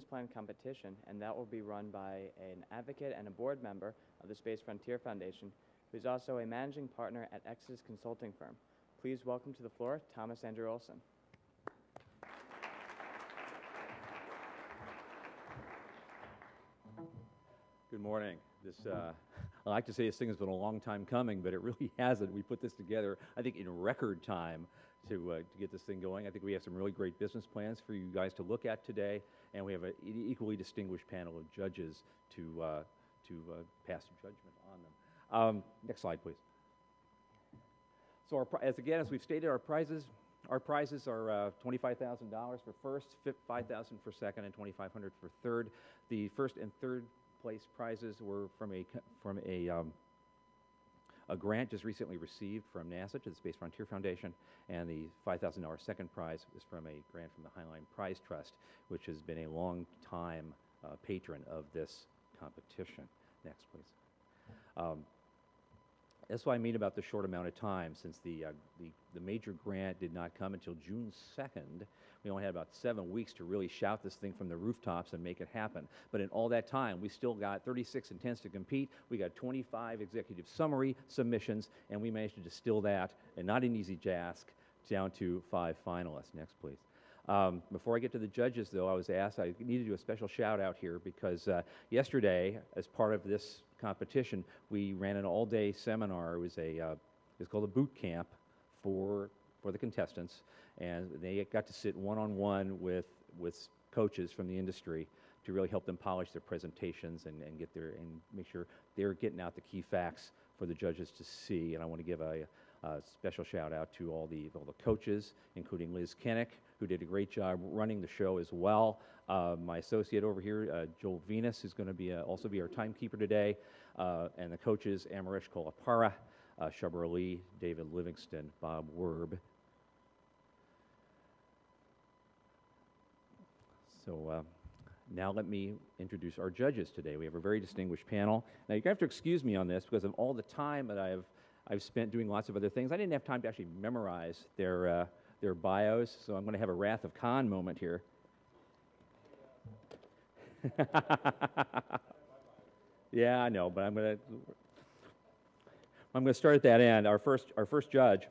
plan competition, and that will be run by an advocate and a board member of the Space Frontier Foundation, who's also a managing partner at Exodus Consulting Firm. Please welcome to the floor Thomas Andrew Olson. Good morning. This, uh, I like to say this thing has been a long time coming, but it really hasn't. We put this together, I think, in record time to, uh, to get this thing going. I think we have some really great business plans for you guys to look at today, and we have an equally distinguished panel of judges to, uh, to uh, pass judgment on them. Um, next slide, please. So, our, as again, as we've stated, our prizes, our prizes are uh, $25,000 for first, 5000 for second, and 2500 for third. The first and third place prizes were from a, from a um, a grant just recently received from NASA to the Space Frontier Foundation, and the $5,000 second prize is from a grant from the Heinlein Prize Trust, which has been a long time uh, patron of this competition. Next, please. Um, that's what I mean about the short amount of time, since the, uh, the, the, major grant did not come until June 2nd. We only had about seven weeks to really shout this thing from the rooftops and make it happen. But in all that time, we still got 36 intents to compete. We got 25 executive summary submissions, and we managed to distill that, and not an easy task, down to five finalists. Next, please. Um, before I get to the judges, though, I was asked, I need to do a special shout out here because uh, yesterday, as part of this competition, we ran an all-day seminar. It was a, uh, it's called a boot camp for for the contestants, and they got to sit one-on-one with with coaches from the industry to really help them polish their presentations and, and get their and make sure they're getting out the key facts for the judges to see. And I want to give a, a special shout out to all the all the coaches, including Liz Kinnick, who did a great job running the show as well. Uh, my associate over here, uh, Joel Venus, is going to be uh, also be our timekeeper today, uh, and the coaches Amaresh Kollipara, uh, Shabir Ali, David Livingston, Bob Werb. So uh, now let me introduce our judges today. We have a very distinguished panel. Now to have to excuse me on this because of all the time that I've I've spent doing lots of other things. I didn't have time to actually memorize their their bios, so I'm going to have a Wrath of Khan moment here. yeah, I know, but I'm going to I'm going to start at that end. Our first our first judge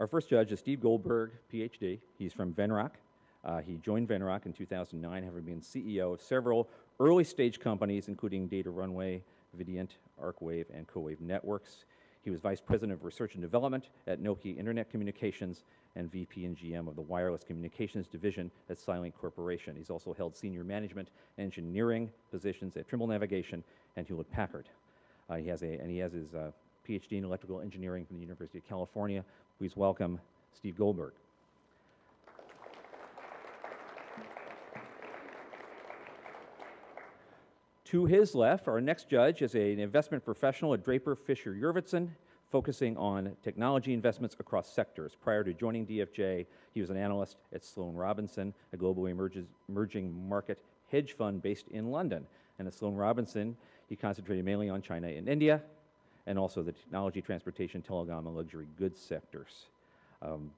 our first judge is Steve Goldberg, PhD. He's from Venrock. Uh, he joined Venrock in 2009, having been CEO of several early stage companies, including Data Runway, Vidient, Arcwave, and CoWave Networks. He was Vice President of Research and Development at Nokia Internet Communications and VP and GM of the Wireless Communications Division at Cylink Corporation. He's also held senior management engineering positions at Trimble Navigation and Hewlett Packard. Uh, he has a, and he has his uh, PhD in electrical engineering from the University of California. Please welcome Steve Goldberg. To his left, our next judge is an investment professional at Draper Fisher Jurvetson, focusing on technology investments across sectors. Prior to joining DFJ, he was an analyst at Sloane Robinson, a globally emerging market hedge fund based in London. And at Sloane Robinson, he concentrated mainly on China and India, and also the technology, transportation, telecom, and luxury goods sectors. Um,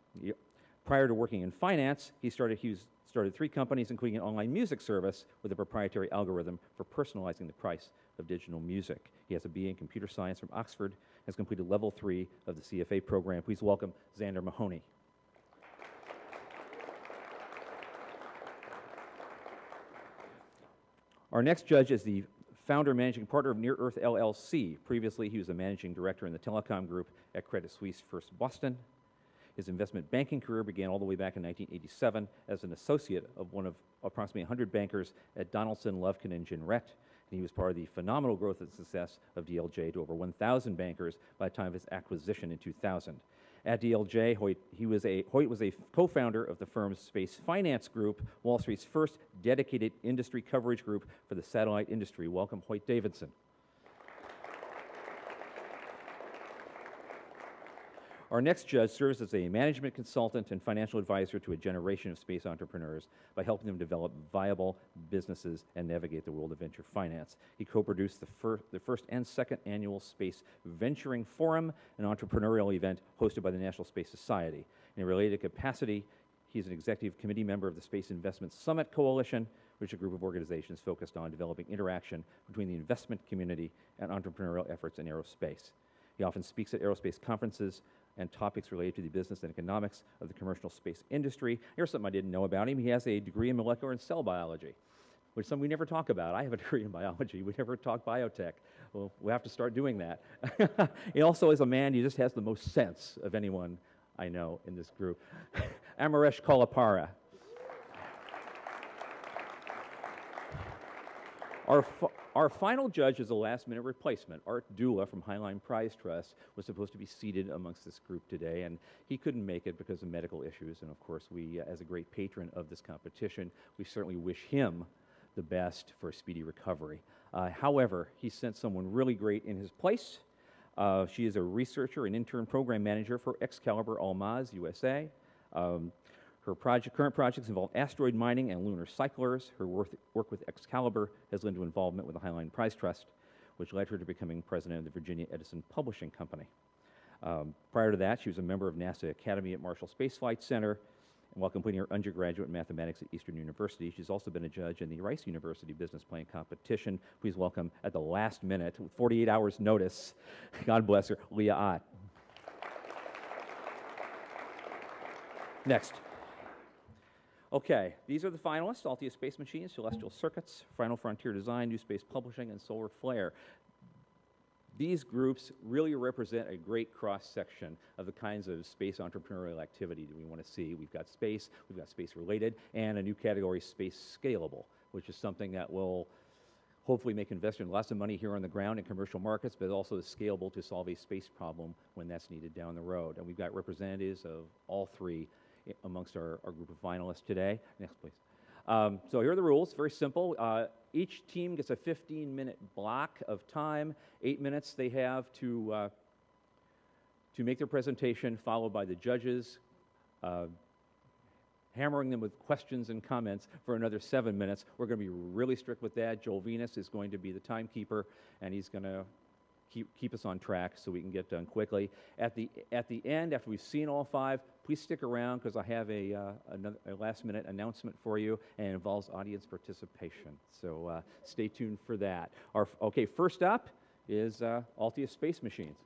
prior to working in finance, he started, he was started three companies, including an online music service with a proprietary algorithm for personalizing the price of digital music. He has a BA in computer science from Oxford, has completed level three of the CFA program. Please welcome Xander Mahoney. Our next judge is the founder and managing partner of Near Earth LLC. Previously, he was a managing director in the telecom group at Credit Suisse First Boston. His investment banking career began all the way back in 1987 as an associate of one of approximately 100 bankers at Donaldson, Lufkin, and Jenrette. And he was part of the phenomenal growth and success of DLJ to over 1,000 bankers by the time of his acquisition in 2000. At DLJ, Hoyt, he was a, Hoyt was a co-founder of the firm's Space Finance Group, Wall Street's first dedicated industry coverage group for the satellite industry. Welcome, Hoyt Davidson. Our next judge serves as a management consultant and financial advisor to a generation of space entrepreneurs by helping them develop viable businesses and navigate the world of venture finance. He co-produced the, fir the first and second annual Space Venturing Forum, an entrepreneurial event hosted by the National Space Society. In a related capacity, He's an executive committee member of the Space Investment Summit Coalition, which is a group of organizations focused on developing interaction between the investment community and entrepreneurial efforts in aerospace. He often speaks at aerospace conferences and topics related to the business and economics of the commercial space industry. Here's something I didn't know about him. He has a degree in molecular and cell biology, which is something we never talk about. I have a degree in biology. We never talk biotech. Well, we have to start doing that. he also is a man, who just has the most sense of anyone I know in this group. Amaresh Kollipara. Our, our final judge is a last minute replacement. Art Dula from Heinlein Prize Trust was supposed to be seated amongst this group today, and he couldn't make it because of medical issues. And of course, we, uh, as a great patron of this competition, we certainly wish him the best for a speedy recovery. Uh, however, he sent someone really great in his place. Uh, she is a researcher and intern program manager for Excalibur Almaz USA. Um, her project, current projects involve asteroid mining and lunar cyclers. Her work, work with Excalibur has led to involvement with the Heinlein Prize Trust, which led her to becoming president of the Virginia Edition Publishing Company. Um, prior to that, she was a member of NASA Academy at Marshall Space Flight Center. And while completing her undergraduate in mathematics at Eastern University, she's also been a judge in the Rice University Business Plan Competition. Please welcome, at the last minute, with 48 hours' notice, God bless her, Leah Ott. Next. Okay, these are the finalists Altius Space Machines, Celestial Circuits, Final Frontier Design, New Space Publishing, and Solar Flare. These groups really represent a great cross section of the kinds of space entrepreneurial activity that we want to see. We've got space, we've got space related, and a new category, space scalable, which is something that will hopefully make investors lots of money here on the ground in commercial markets, but also is scalable to solve a space problem when that's needed down the road. And we've got representatives of all three amongst our, our group of finalists today. Next, please. Um, so here are the rules, very simple. Uh, each team gets a 15 minute block of time. Eight minutes they have to, uh, to make their presentation, followed by the judges, uh, hammering them with questions and comments for another seven minutes. We're going to be really strict with that. Joel Venus is going to be the timekeeper, and he's going to keep, keep us on track so we can get done quickly. At the, at the end, after we've seen all five, please stick around because I have a, uh, another, a last minute announcement for you and it involves audience participation. So uh, stay tuned for that. Our, okay, first up is uh, Space Machines.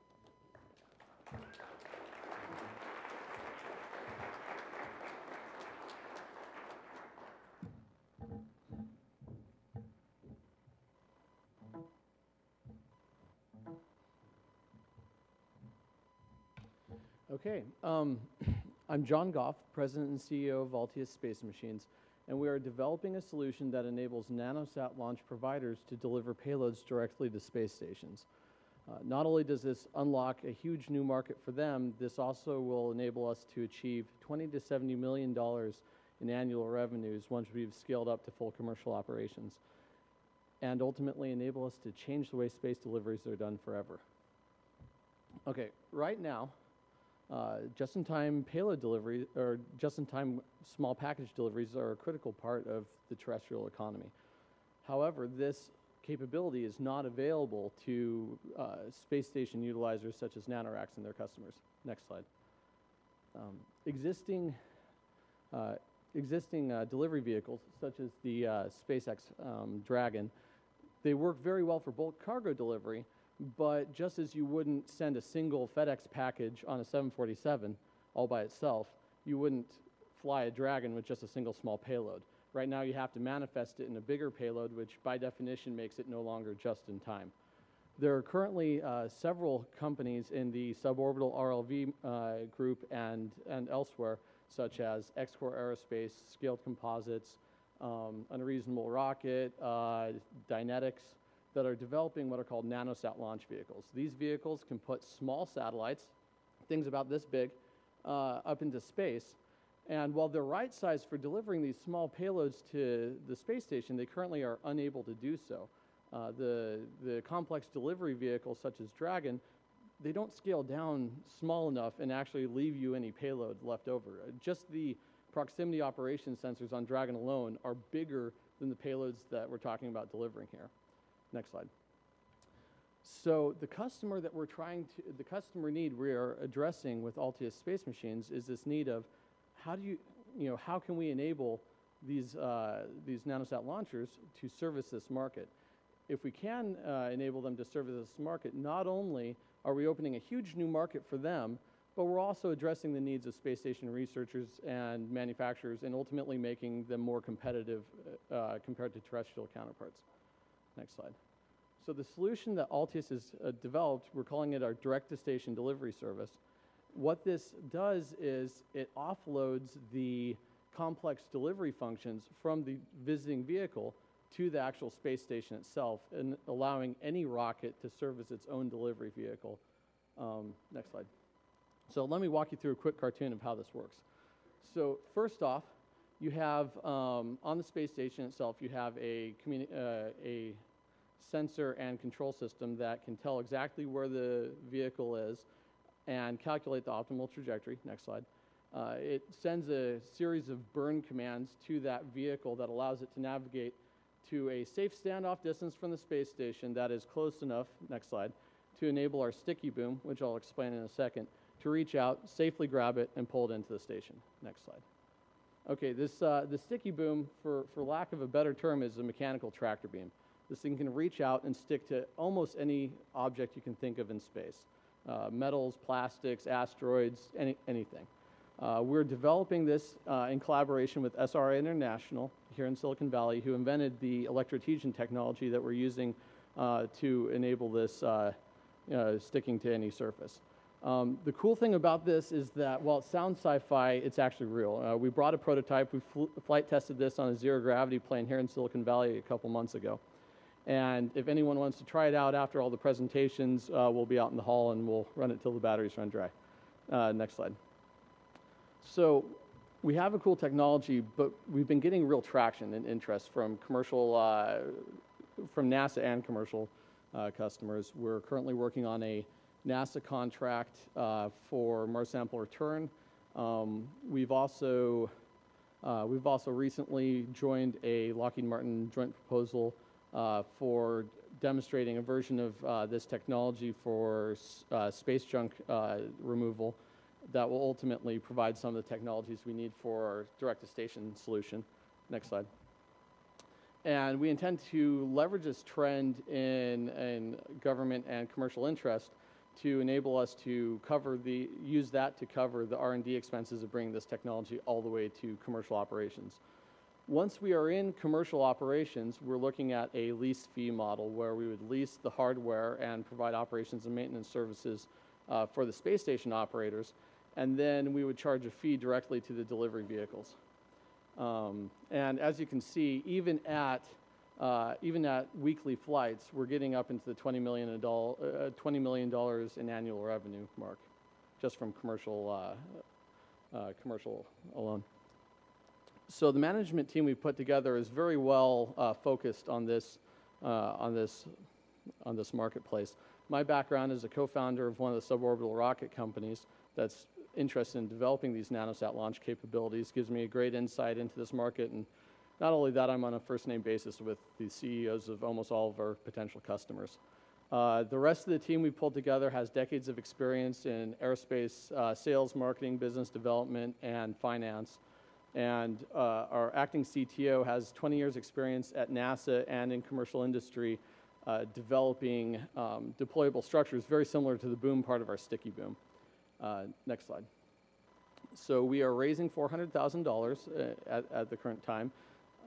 Okay, um, I'm John Goff, President and CEO of Altius Space Machines, and we are developing a solution that enables nanosat launch providers to deliver payloads directly to space stations. Uh, not only does this unlock a huge new market for them, this also will enable us to achieve 20 to 70 million dollars in annual revenues once we've scaled up to full commercial operations, and ultimately enable us to change the way space deliveries are done forever. Okay, right now, uh, just-in-time payload delivery or just-in-time small package deliveries are a critical part of the terrestrial economy. However, this capability is not available to uh, space station utilizers such as NanoRacks and their customers. Next slide. Um, existing uh, existing uh, delivery vehicles, such as the uh, SpaceX um, Dragon, they work very well for bulk cargo delivery, but just as you wouldn't send a single FedEx package on a 747 all by itself, you wouldn't fly a Dragon with just a single small payload. Right now, you have to manifest it in a bigger payload, which by definition makes it no longer just in time. There are currently uh, several companies in the suborbital RLV uh, group and, and elsewhere, such as XCOR Aerospace, Scaled Composites, um, Unreasonable Rocket, uh, Dynetics, that are developing what are called nanosat launch vehicles. These vehicles can put small satellites, things about this big, uh, up into space. And while they're right sized for delivering these small payloads to the space station, they currently are unable to do so. Uh, the, the complex delivery vehicles, such as Dragon, they don't scale down small enough and actually leave you any payload left over. Uh, Just the proximity operation sensors on Dragon alone are bigger than the payloads that we're talking about delivering here. Next slide. So the customer that we're trying to, the customer need we are addressing with Altius Space Machines is this need of how do you, you know, how can we enable these, uh, these nanosat launchers to service this market? If we can uh, enable them to service this market, not only are we opening a huge new market for them, but we're also addressing the needs of space station researchers and manufacturers and ultimately making them more competitive uh, compared to terrestrial counterparts. Next slide. So the solution that Altius has uh, developed, we're calling it our direct-to-station delivery service. What this does is it offloads the complex delivery functions from the visiting vehicle to the actual space station itself and allowing any rocket to serve as its own delivery vehicle. Um, next slide. So let me walk you through a quick cartoon of how this works. So first off, you have um, on the space station itself, you have a, uh, a sensor and control system that can tell exactly where the vehicle is and calculate the optimal trajectory. Next slide. Uh, it sends a series of burn commands to that vehicle that allows it to navigate to a safe standoff distance from the space station that is close enough, next slide, to enable our sticky boom, which I'll explain in a second, to reach out, safely grab it, and pull it into the station. Next slide. Okay, this, uh, the sticky boom, for, for lack of a better term, is a mechanical tractor beam. This thing can reach out and stick to almost any object you can think of in space. Uh, metals, plastics, asteroids, any, anything. Uh, we're developing this uh, in collaboration with SRI International here in Silicon Valley, who invented the electroadhesion technology that we're using uh, to enable this uh, sticking to any surface. Um, the cool thing about this is that while it sounds sci-fi, it's actually real. Uh, we brought a prototype. We fl- flight tested this on a zero gravity plane here in Silicon Valley a couple months ago. And if anyone wants to try it out after all the presentations, uh, we'll be out in the hall and we'll run it till the batteries run dry. Uh, next slide. So we have a cool technology, but we've been getting real traction and interest from commercial, uh, from NASA and commercial uh, customers. We're currently working on a NASA contract uh, for Mars sample return. Um, we've also uh, we've also recently joined a Lockheed Martin joint proposal uh, for demonstrating a version of this technology for space junk removal that will ultimately provide some of the technologies we need for our direct-to-station solution. Next slide. And we intend to leverage this trend in, in government and commercial interest to enable us to cover the, use that to cover the R&D expenses of bringing this technology all the way to commercial operations. Once we are in commercial operations, we're looking at a lease fee model where we would lease the hardware and provide operations and maintenance services uh, for the space station operators, and then we would charge a fee directly to the delivery vehicles. Um, and as you can see, even at uh, even at weekly flights, we're getting up into the 20 million, a doll- uh, 20 million dollars in annual revenue mark, just from commercial uh, uh, commercial alone. So the management team we've put together is very well uh, focused on this on this on this marketplace. My background is a co-founder of one of the suborbital rocket companies that's interested in developing these nanosat launch capabilities. Gives me a great insight into this market, and not only that, I'm on a first-name basis with the CEOs of almost all of our potential customers. Uh, the rest of the team we pulled together has decades of experience in aerospace uh, sales, marketing, business development, and finance. And uh, our acting CTO has 20 years experience at NASA and in commercial industry uh, developing um, deployable structures very similar to the boom part of our sticky boom. Uh, next slide. So we are raising $400,000 uh, at, at the current time.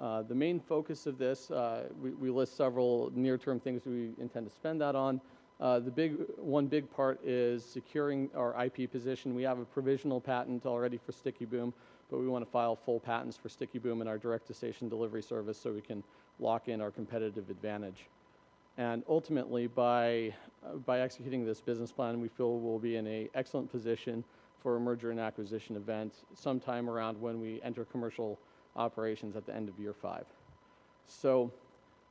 Uh, the main focus of this, uh, we, we list several near-term things we intend to spend that on. Uh, the big one big part is securing our IP position. We have a provisional patent already for Sticky Boom, but we want to file full patents for Sticky Boom and our direct-to-station delivery service so we can lock in our competitive advantage. And ultimately, by uh, by executing this business plan, we feel we'll be in an excellent position for a merger and acquisition event sometime around when we enter commercial operations at the end of year five. So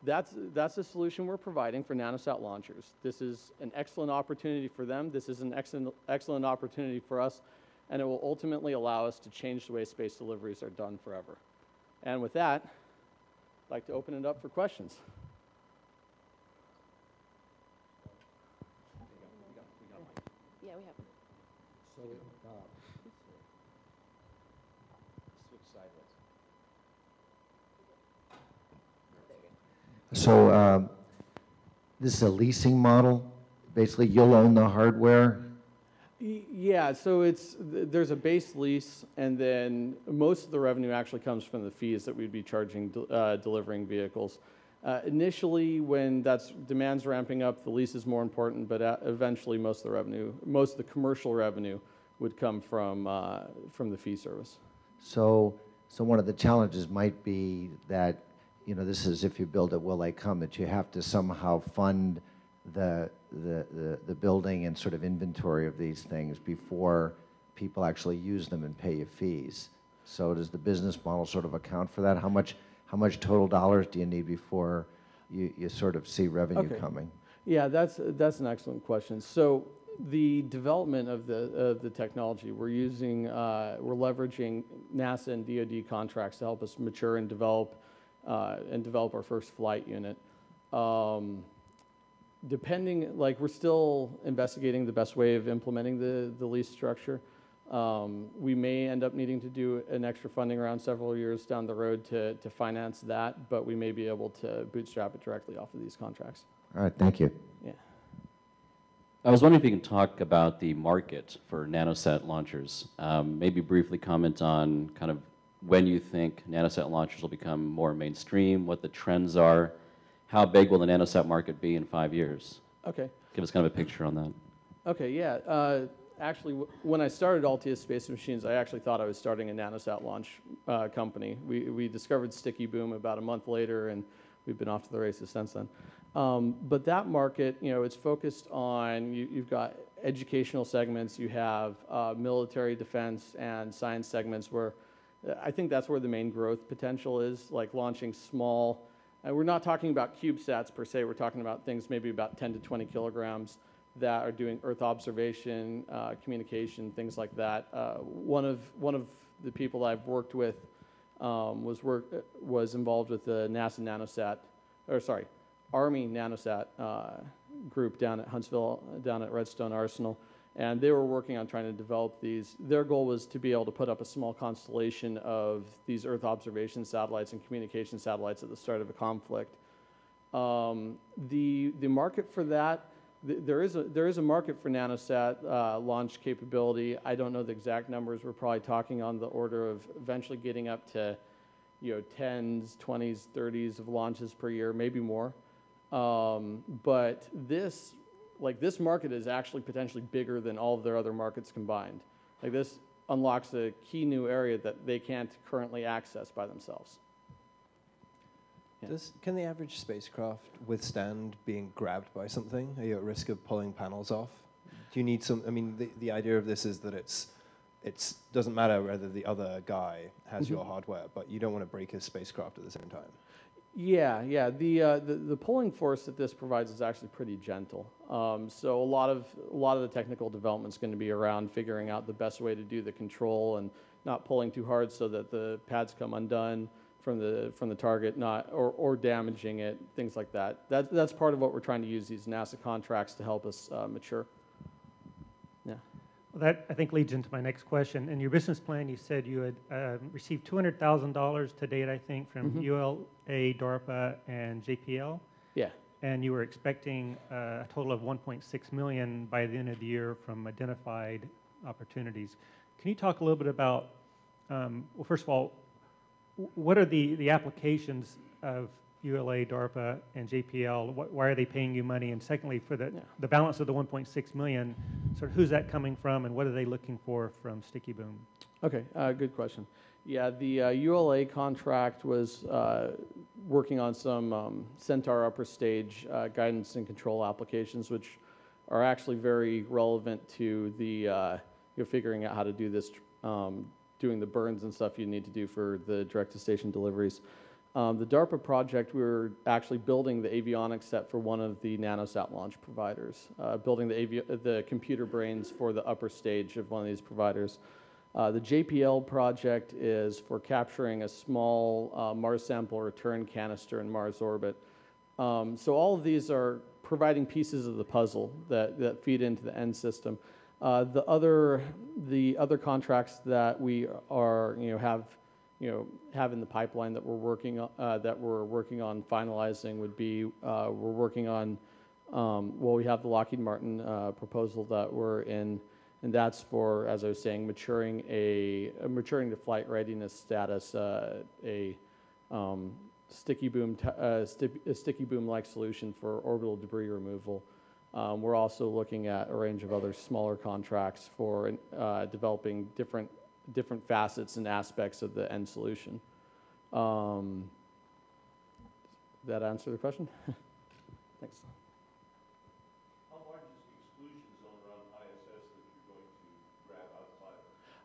that's, that's the solution we're providing for nanosat launchers. This is an excellent opportunity for them. This is an excellent, excellent opportunity for us, and it will ultimately allow us to change the way space deliveries are done forever. And with that, I'd like to open it up for questions. Yeah, we have. So, So um, this is a leasing model? Basically, you'll own the hardware? Yeah, so it's, there's a base lease, and then most of the revenue actually comes from the fees that we'd be charging uh, delivering vehicles. Uh, Initially, when that's, demand's ramping up, the lease is more important, but uh, eventually, most of the revenue, most of the commercial revenue would come from, uh, from the fee service. So, so one of the challenges might be that, you know, this is if you build it, will they come, that you have to somehow fund the, the, the, the building and sort of inventory of these things before people actually use them and pay you fees. So does the business model sort of account for that? How much, how much total dollars do you need before you, you sort of see revenue Okay. coming? Yeah, that's, that's an excellent question. So the development of the, of the technology, we're using, uh, we're leveraging NASA and DoD contracts to help us mature and develop, uh, and develop our first flight unit. Um, Depending, like, we're still investigating the best way of implementing the, the lease structure. Um, We may end up needing to do an extra funding round several years down the road to, to finance that, but we may be able to bootstrap it directly off of these contracts. All right, thank you. Yeah. I was wondering if you can talk about the market for nanosat launchers. Um, maybe briefly comment on kind of when you think nanosat launchers will become more mainstream, what the trends are, how big will the nanosat market be in five years? Okay. Give us kind of a picture on that. Okay, yeah. Uh, actually, w- when I started Altius Space Machines, I actually thought I was starting a nanosat launch uh, company. We, we discovered Sticky Boom about a month later, and we've been off to the races since then. Um, but that market, you know, it's focused on you, you've got educational segments, you have uh, military defense and science segments where I think that's where the main growth potential is, like launching small. And we're not talking about CubeSats per se. We're talking about things maybe about 10 to 20 kilograms that are doing Earth observation, uh, communication, things like that. Uh, one of one of the people I've worked with um, was work was involved with the NASA nanosat, or sorry, Army nanosat uh, group down at Huntsville, down at Redstone Arsenal, and they were working on trying to develop these. Their goal was to be able to put up a small constellation of these Earth observation satellites and communication satellites at the start of a conflict. Um, the the market for that, th- there is a there is a market for nanosat uh, launch capability. I don't know the exact numbers. We're probably talking on the order of eventually getting up to, you know, tens, twenties, thirties of launches per year, maybe more. Um, but this, like this market is actually potentially bigger than all of their other markets combined. Like this unlocks a key new area that they can't currently access by themselves. Yeah. Does, can the average spacecraft withstand being grabbed by something? Are you at risk of pulling panels off? Do you need some? I mean, the, the idea of this is that it's it's doesn't matter whether the other guy has mm-hmm. your hardware, but you don't want to break his spacecraft at the same time. Yeah, yeah. The, uh, the the pulling force that this provides is actually pretty gentle. Um, so a lot of a lot of the technical development is going to be around figuring out the best way to do the control and not pulling too hard so that the pads come undone from the from the target, not or, or damaging it, things like that. That that's part of what we're trying to use these NASA contracts to help us uh, mature. Yeah. Well, that, I think, leads into my next question. In your business plan, you said you had um, received $200,000 to date, I think, from Mhm. ULA, DARPA, and JPL, Yeah. and you were expecting uh, a total of 1.6 million by the end of the year from identified opportunities. Can you talk a little bit about, um, well, first of all, what are the, the applications of ULA, DARPA, and JPL? Wh- Why are they paying you money? And secondly, for the, Yeah. the balance of the 1.6 million, sort of who's that coming from and what are they looking for from Sticky Boom? Okay, uh, good question. Yeah, the uh, ULA contract was uh, working on some um, Centaur upper stage uh, guidance and control applications, which are actually very relevant to the uh, you know, figuring out how to do this, um, doing the burns and stuff you need to do for the direct-to-station deliveries. Um, the DARPA project, we were actually building the avionics set for one of the nanosat launch providers, uh, building the, the computer brains for the upper stage of one of these providers. Uh, the JPL project is for capturing a small uh, Mars sample return canister in Mars orbit. Um, so all of these are providing pieces of the puzzle that, that feed into the end system. Uh, the other the other contracts that we are you know have you know, have in the pipeline that we're working, on- uh, that we're working on finalizing would be, uh, we're working on, um, well, we have the Lockheed Martin, proposal that we're in, and that's for, as I was saying, maturing a, uh, maturing to flight readiness status, uh, a, um, sticky boom, uh, sti- a sticky boom-like solution for orbital debris removal. Um, we're also looking at a range of other smaller contracts for uh, developing different different facets and aspects of the end solution. Um, that answer the question? Thanks.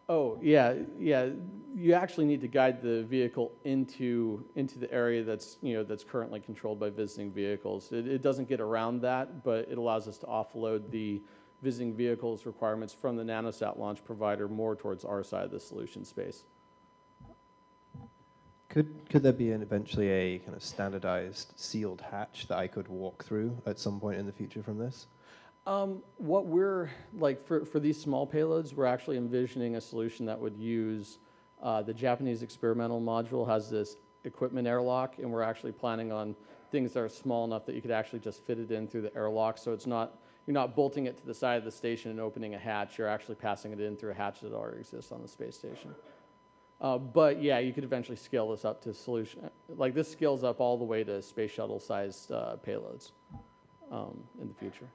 Oh, yeah, yeah. You actually need to guide the vehicle into, into the area that's, you know, that's currently controlled by visiting vehicles. It, it doesn't get around that, but it allows us to offload the visiting vehicles requirements from the nanosat launch provider more towards our side of the solution space. Could could there be an eventually a kind of standardized sealed hatch that I could walk through at some point in the future from this? Um, what we're like for, for these small payloads, we're actually envisioning a solution that would use uh, the Japanese experimental module has this equipment airlock, and we're actually planning on things that are small enough that you could actually just fit it in through the airlock. So it's not you're not bolting it to the side of the station and opening a hatch. You're actually passing it in through a hatch that already exists on the space station. Uh, but yeah, you could eventually scale this up to solution. Like this scales up all the way to space shuttle sized uh, payloads um, in the future.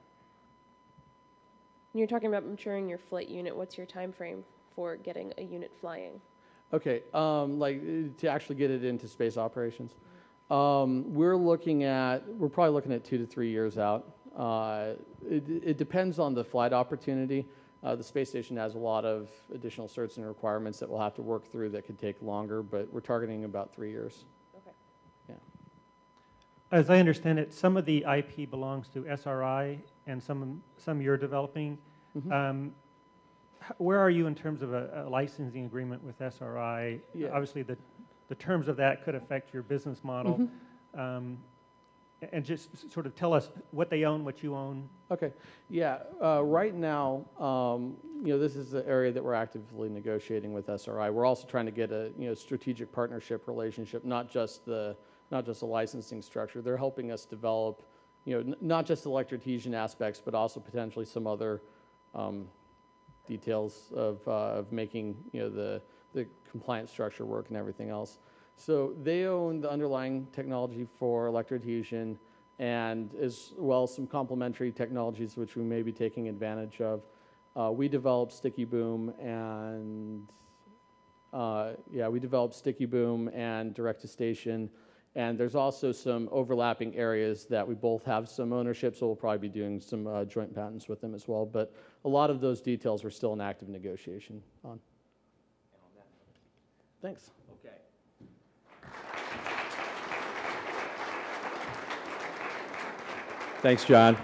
You're talking about maturing your flight unit. What's your time frame for getting a unit flying? Okay, um, like uh, to actually get it into space operations, um, we're looking at we're probably looking at two to three years out. Uh, it, it depends on the flight opportunity. Uh, the space station has a lot of additional certs and requirements that we'll have to work through that could take longer, but we're targeting about three years. Okay. Yeah. As I understand it, some of the IP belongs to SRI and some, some you're developing. Mhm. Um, Where are you in terms of a a licensing agreement with SRI? Yeah. Obviously, the, the terms of that could affect your business model. Mm-hmm. Um, And just sort of tell us what they own, what you own. Okay, yeah, uh, right now, um, you know, this is the area that we're actively negotiating with SRI. We're also trying to get a, you know, strategic partnership relationship, not just the, not just a licensing structure. They're helping us develop, you know, not just the electroadhesion aspects, but also potentially some other, um, details of, uh, of making, you know, the, the compliance structure work and everything else. So they own the underlying technology for electroadhesion and as well some complementary technologies which we may be taking advantage of. Uh, we developed Sticky Boom and uh, yeah, we developed Sticky Boom and Direct to Station. And there's also some overlapping areas that we both have some ownership, so we'll probably be doing some uh, joint patents with them as well. But a lot of those details we're still in active negotiation on. Thanks. Okay. Thanks, John.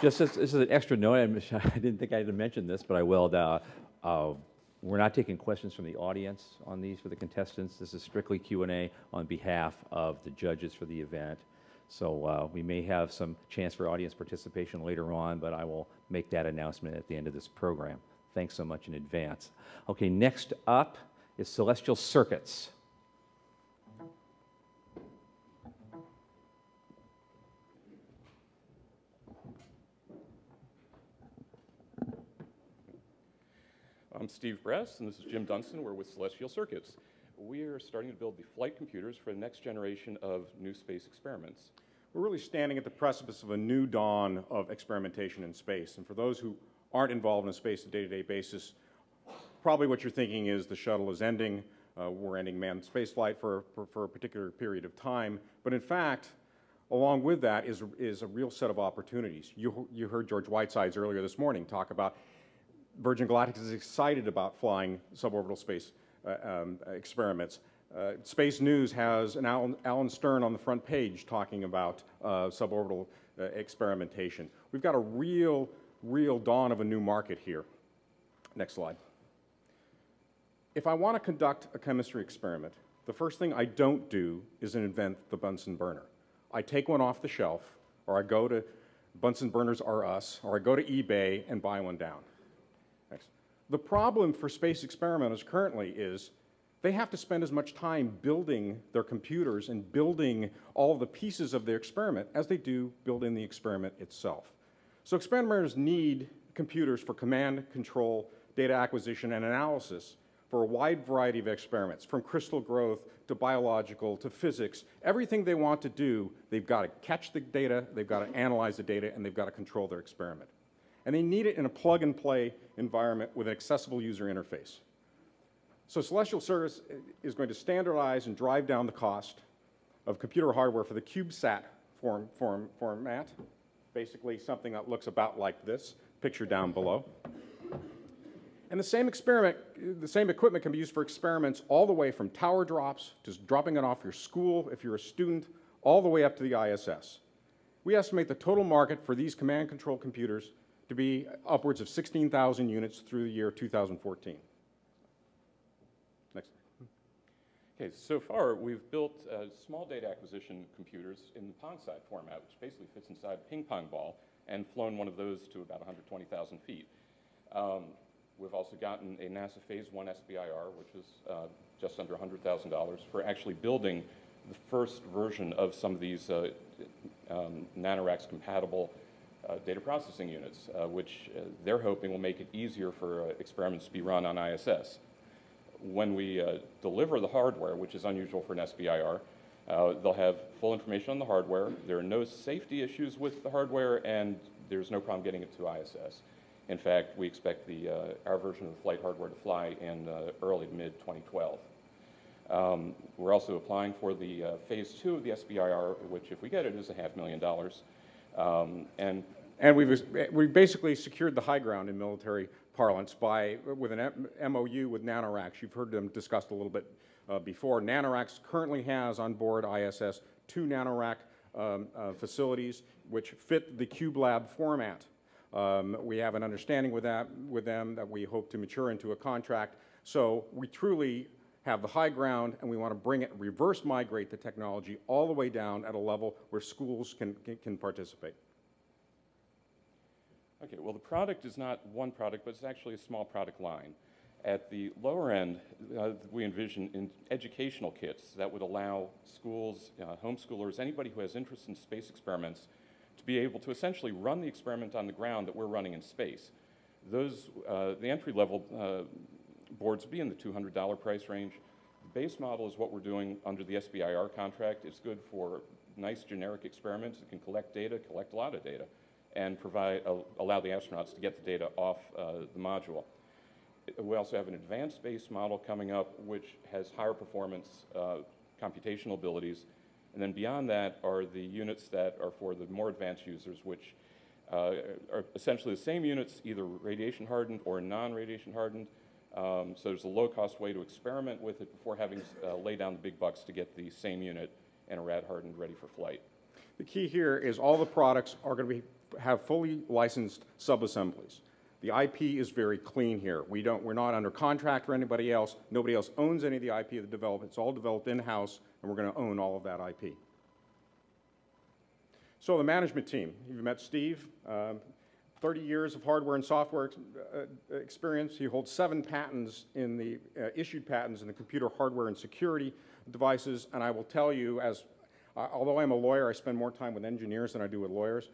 Just as, this is an extra note, I'm- didn't think I had to mention this, but I will. Uh, uh, We're not taking questions from the audience on these for the contestants. This is strictly Q and A on behalf of the judges for the event. So uh, we may have some chance for audience participation later on, but I will make that announcement at the end of this program. Thanks so much in advance. Okay, next up is Celestial Circuits. I'm Steve Bress, and this is Jim Dunstan. We're with Celestial Circuits. We're starting to build the flight computers for the next generation of new space experiments. We're really standing at the precipice of a new dawn of experimentation in space. And for those who aren't involved in space on a day-to-day basis, probably what you're thinking is the shuttle is ending, uh, we're ending manned spaceflight for, for, for a particular period of time. But in fact, along with that is, is a real set of opportunities. You, you heard George Whitesides earlier this morning talk about Virgin Galactic is excited about flying suborbital space uh, um, experiments. Uh, space News has an Alan, Alan Stern on the front page talking about uh, suborbital uh, experimentation. We've got a real, real dawn of a new market here. Next slide. If I want to conduct a chemistry experiment, the first thing I don't do is invent the Bunsen burner. I take one off the shelf, or I go to Bunsen burners are us, or I go to eBay and buy one down. Next. The problem for space experimenters currently is they have to spend as much time building their computers and building all the pieces of their experiment as they do building the experiment itself. So experimenters need computers for command, control, data acquisition, and analysis for a wide variety of experiments, from crystal growth to biological to physics. Everything they want to do, they've got to catch the data, they've got to analyze the data, and they've got to control their experiment. And they need it in a plug-and-play environment with an accessible user interface. So Celestial Circuits is going to standardize and drive down the cost of computer hardware for the CubeSat form, form, format, basically something that looks about like this, picture down below. And the same experiment, the same equipment can be used for experiments all the way from tower drops, just dropping it off your school if you're a student, all the way up to the ISS. We estimate the total market for these command control computers to be upwards of 16,000 units through the year 2014. Next. Okay, so far we've built uh, small data acquisition computers in the PongSat format, which basically fits inside a ping pong ball, and flown one of those to about 120,000 feet. Um, we've also gotten a NASA Phase 1 SBIR, which is uh, just under $100,000, for actually building the first version of some of these uh, um, NanoRacks compatible data processing units, uh, which uh, they're hoping will make it easier for uh, experiments to be run on ISS. When we deliver the hardware, which is unusual for an SBIR, they'll have full information on the hardware. There are no safety issues with the hardware, and there's no problem getting it to ISS. In fact, we expect the, uh, our version of the flight hardware to fly in uh, early mid 2012. Um, we're also applying for the uh, phase two of the SBIR, which, if we get it, is a half million dollars. Um, and and we've, we've basically secured the high ground in military parlance by, with an MOU with NanoRacks. You've heard them discussed a little bit uh, before. NanoRacks currently has on board ISS two NanoRack um, uh, facilities which fit the CubeLab format. Um, we have an understanding with, that, with them that we hope to mature into a contract. So we truly have the high ground and we want to bring it, reverse migrate the technology all the way down at a level where schools can, can, can participate. Okay, well, the product is not one product, but it's actually a small product line. At the lower end, uh, we envision in educational kits that would allow schools, uh, homeschoolers, anybody who has interest in space experiments to be able to essentially run the experiment on the ground that we're running in space. Those, uh, the entry level uh, boards would be in the $200 price range. The base model is what we're doing under the SBIR contract. It's good for nice generic experiments. It can collect data, collect a lot of data and provide, uh, allow the astronauts to get the data off uh, the module. We also have an advanced base model coming up which has higher performance uh, computational abilities. And then beyond that are the units that are for the more advanced users, which uh, are essentially the same units, either radiation hardened or non-radiation hardened. Um, so there's a low-cost way to experiment with it before having to uh, lay down the big bucks to get the same unit and a rad hardened ready for flight. The key here is all the products are going to be have fully licensed subassemblies. The IP is very clean here. We don't, we're not under contract for anybody else. Nobody else owns any of the IP of the development. It's all developed in-house, and we're going to own all of that IP. So the management team, you've met Steve, um, 30 years of hardware and software ex uh, experience. He holds seven patents in the uh, issued patents in the computer hardware and security devices. And I will tell you, as uh, although I'm a lawyer, I spend more time with engineers than I do with lawyers.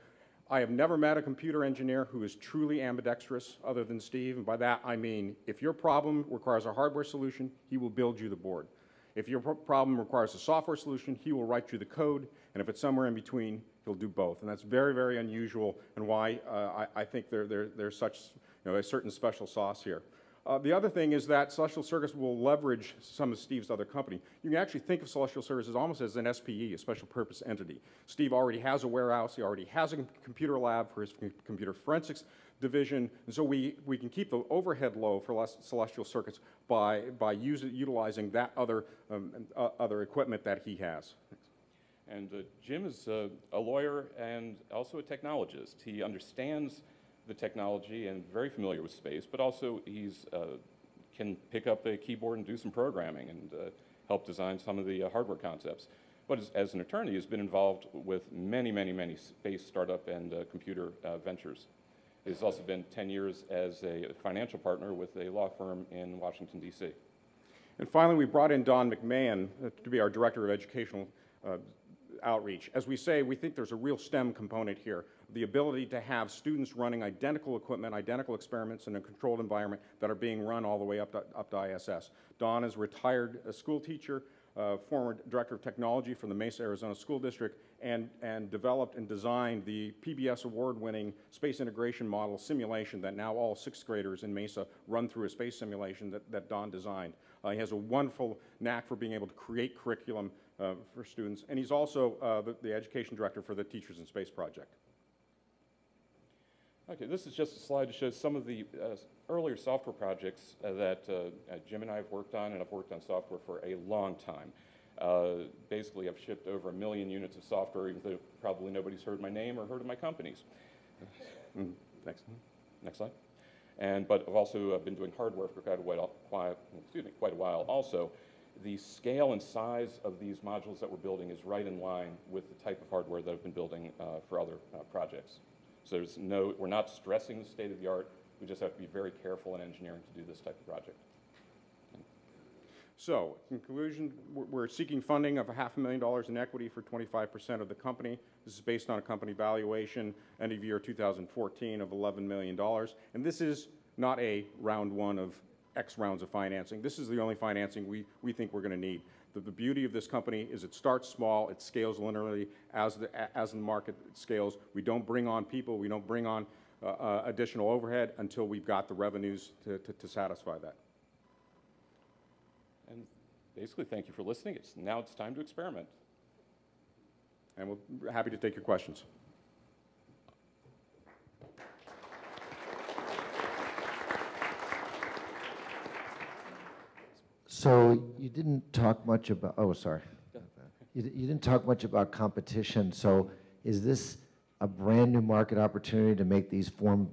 I have never met a computer engineer who is truly ambidextrous other than Steve, and by that I mean if your problem requires a hardware solution, he will build you the board. If your problem requires a software solution, he will write you the code, and if it's somewhere in between, he'll do both. And that's very, very unusual, and why uh, I, I, think there, there, there's such, you know, a certain special sauce here. Uh, the other thing is that Celestial Circuits will leverage some of Steve's other company. You can actually think of Celestial Circuits almost as an SPE, a special purpose entity. Steve already has a warehouse, he already has a computer lab for his computer forensics division, and so we, we can keep the overhead low for Celestial Circuits by, by use, utilizing that other, um, uh, other equipment that he has. And uh, Jim is uh, a lawyer and also a technologist. He understands the technology and very familiar with space, but also he's uh, can pick up a keyboard and do some programming and uh, help design some of the uh, hardware concepts. But as, as, an attorney, he's been involved with many, many, many space startup and uh, computer uh, ventures. He's also been 10 years as a financial partner with a law firm in Washington, D.C. And finally, we brought in Don McMahon to be our Director of Educational uh, Outreach. As we say, we think there's a real STEM component here, the ability to have students running identical equipment, identical experiments in a controlled environment that are being run all the way up to, up to ISS. Don is a retired uh, school teacher, uh, former Director of Technology for the Mesa, Arizona School District, and, and developed and designed the PBS award-winning space integration model simulation that now all sixth graders in Mesa run through a space simulation that, that Don designed. Uh, he has a wonderful knack for being able to create curriculum uh, for students, and he's also uh, the, the education director for the Teachers in Space project. Okay, this is just a slide to show some of the uh, earlier software projects uh, that uh, Jim and I have worked on, and I've worked on software for a long time. Uh, basically, I've shipped over a million units of software, even though probably nobody's heard my name or heard of my companies. Mm, Next, next slide. And but I've also uh, been doing hardware for quite a while. Quite, excuse me, quite a while. Also, the scale and size of these modules that we're building is right in line with the type of hardware that I've been building uh, for other uh, projects. So there's no, we're not stressing the state of the art. We just have to be very careful in engineering to do this type of project. So, in conclusion, we're- seeking funding of a half a million dollars in equity for 25% of the company. This is based on a company valuation end of year 2014 of $11 million. And this is not a round one of X rounds of financing. This is the only financing we, we think we're going to need. The, the beauty of this company is it starts small, it scales linearly as the, as the market scales. We don't bring on people, we don't bring on uh, uh, additional overhead until we've got the revenues to, to, to satisfy that. And basically, thank you for listening. It's, now it's time to experiment. And we're happy to take your questions. So you didn't talk much about, oh, sorry. You, you didn't talk much about competition, so is this a brand-new market opportunity to make these form,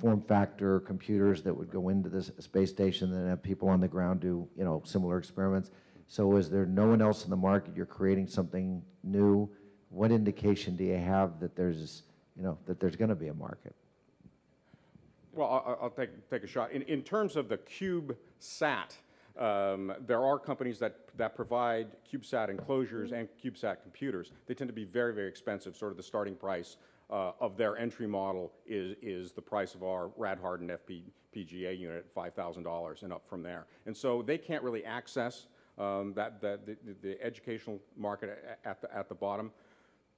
form factor computers that would go into this space station and have people on the ground do, you know, similar experiments? So is there no one else in the market, you're creating something new? What indication do you have that there's, you know, that there's gonna be a market? Well, I- I- I'll take, take a shot. In, in terms of the CubeSat, um, there are companies that, that provide CubeSat enclosures and CubeSat computers. They tend to be very, very expensive. Sort of the starting price uh, of their entry model is, is the price of our rad-hardened FPGA unit at $5,000 and up from there. And so they can't really access um, that, that, the, the educational market at the, at the bottom.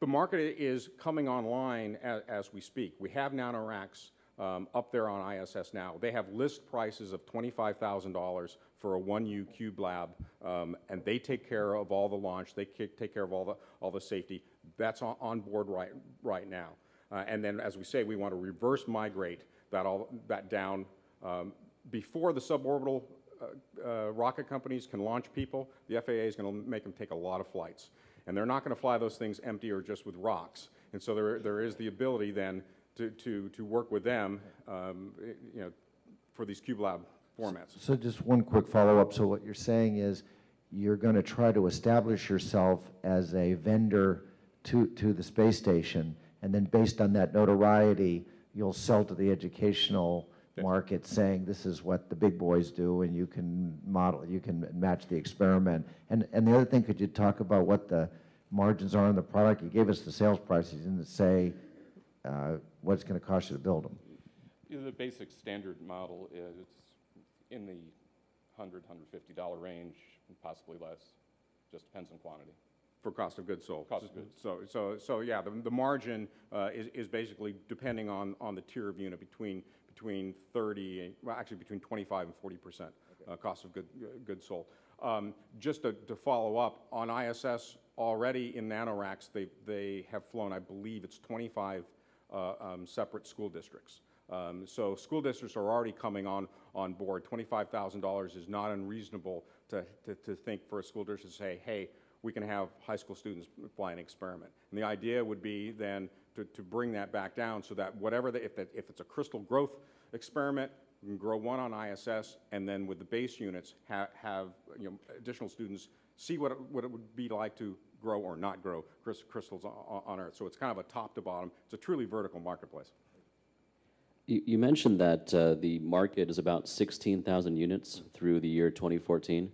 The market is coming online as, as we speak. We have nanoracks um, up there on ISS now. They have list prices of $25,000 for a 1U CubeLab, um, and they take care of all the launch. They take care of all the, all the safety. That's on, on board right, right now. Uh, and then, as we say, we want to reverse migrate that, all, that down um, before the suborbital uh, uh, rocket companies can launch people. The FAA is going to make them take a lot of flights. And they're not going to fly those things empty or just with rocks. And so there, there is the ability then to, to, to work with them, um, you know, for these CubeLab formats. So just one quick follow-up. So what you're saying is you're going to try to establish yourself as a vendor to, to the space station, and then based on that notoriety, you'll sell to the educational market saying this is what the big boys do and you can model, you can match the experiment. And, and the other thing, could you talk about what the margins are on the product? You gave us the sales prices, you didn't say uh, what it's going to cost you to build them. The basic standard model is in the 100 $150 range, possibly less. Just depends on quantity. For cost of goods sold. Cost of goods. So, so, so yeah, the, the margin uh, is, is basically depending on, on the tier of unit between, between 30, and- well, actually between 25 and 40 percent uh, cost of good, goods sold. Um, Just to, to follow up, on ISS, already in nanoracks, they, they have flown, I believe it's 25 uh, um, separate school districts. Um, So school districts are already coming on, on board. $25,000 is not unreasonable to, to, to think for a school district to say, hey, we can have high school students fly an experiment. And the idea would be then to, to bring that back down so that whatever, the, if, that, if it's a crystal growth experiment, we can grow one on ISS, and then with the base units, ha- have, you know, additional students see what it, what it would be like to grow or not grow crystals on, on Earth. So it's kind of a top to bottom. It's a truly vertical marketplace. You, you mentioned that uh, the market is about 16,000 units through the year 2014.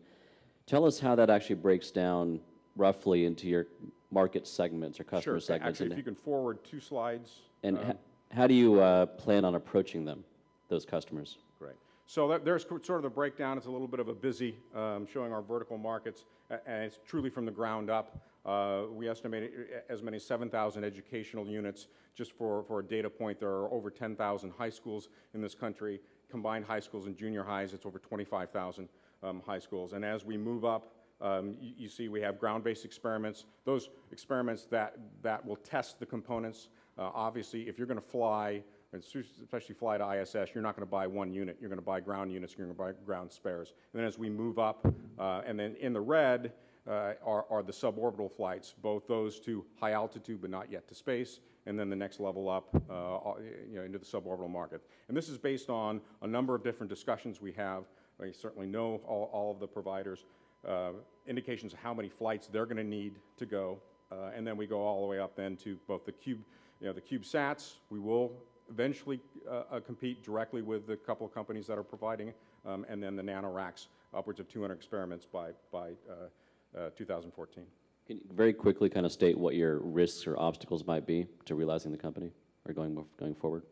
Tell us how that actually breaks down roughly into your market segments or customer Sure. segments. Actually, if you can forward two slides. And um, ho- how do you uh, plan on approaching them, those customers? Great. So that- there's sort of the breakdown. It's a little bit of a busy, um, showing our vertical markets, and it's truly from the ground up. Uh, We estimate as many 7,000 educational units. Just for, for a data point, there are over 10,000 high schools in this country. Combined high schools and junior highs, it's over 25,000 um, high schools. And as we move up, um, you, you see we have ground-based experiments. Those experiments that, that will test the components. Uh, obviously, if you're going to fly, especially fly to ISS, you're not going to buy one unit. You're going to buy ground units. You're going to buy ground spares. And then as we move up, uh, and then in the red uh, are, are the suborbital flights, both those to high altitude but not yet to space, and then the next level up, uh, you know, into the suborbital market. And this is based on a number of different discussions we have. I certainly know all, all of the providers, uh, indications of how many flights they're going to need to go, uh, and then we go all the way up then to both the cube, you know, the CubeSats. We will eventually uh, uh, compete directly with the couple of companies that are providing, it, um, and then the NanoRacks, upwards of 200 experiments by by uh, uh, 2014. Can you very quickly kind of state what your risks or obstacles might be to realizing the company or going, going forward?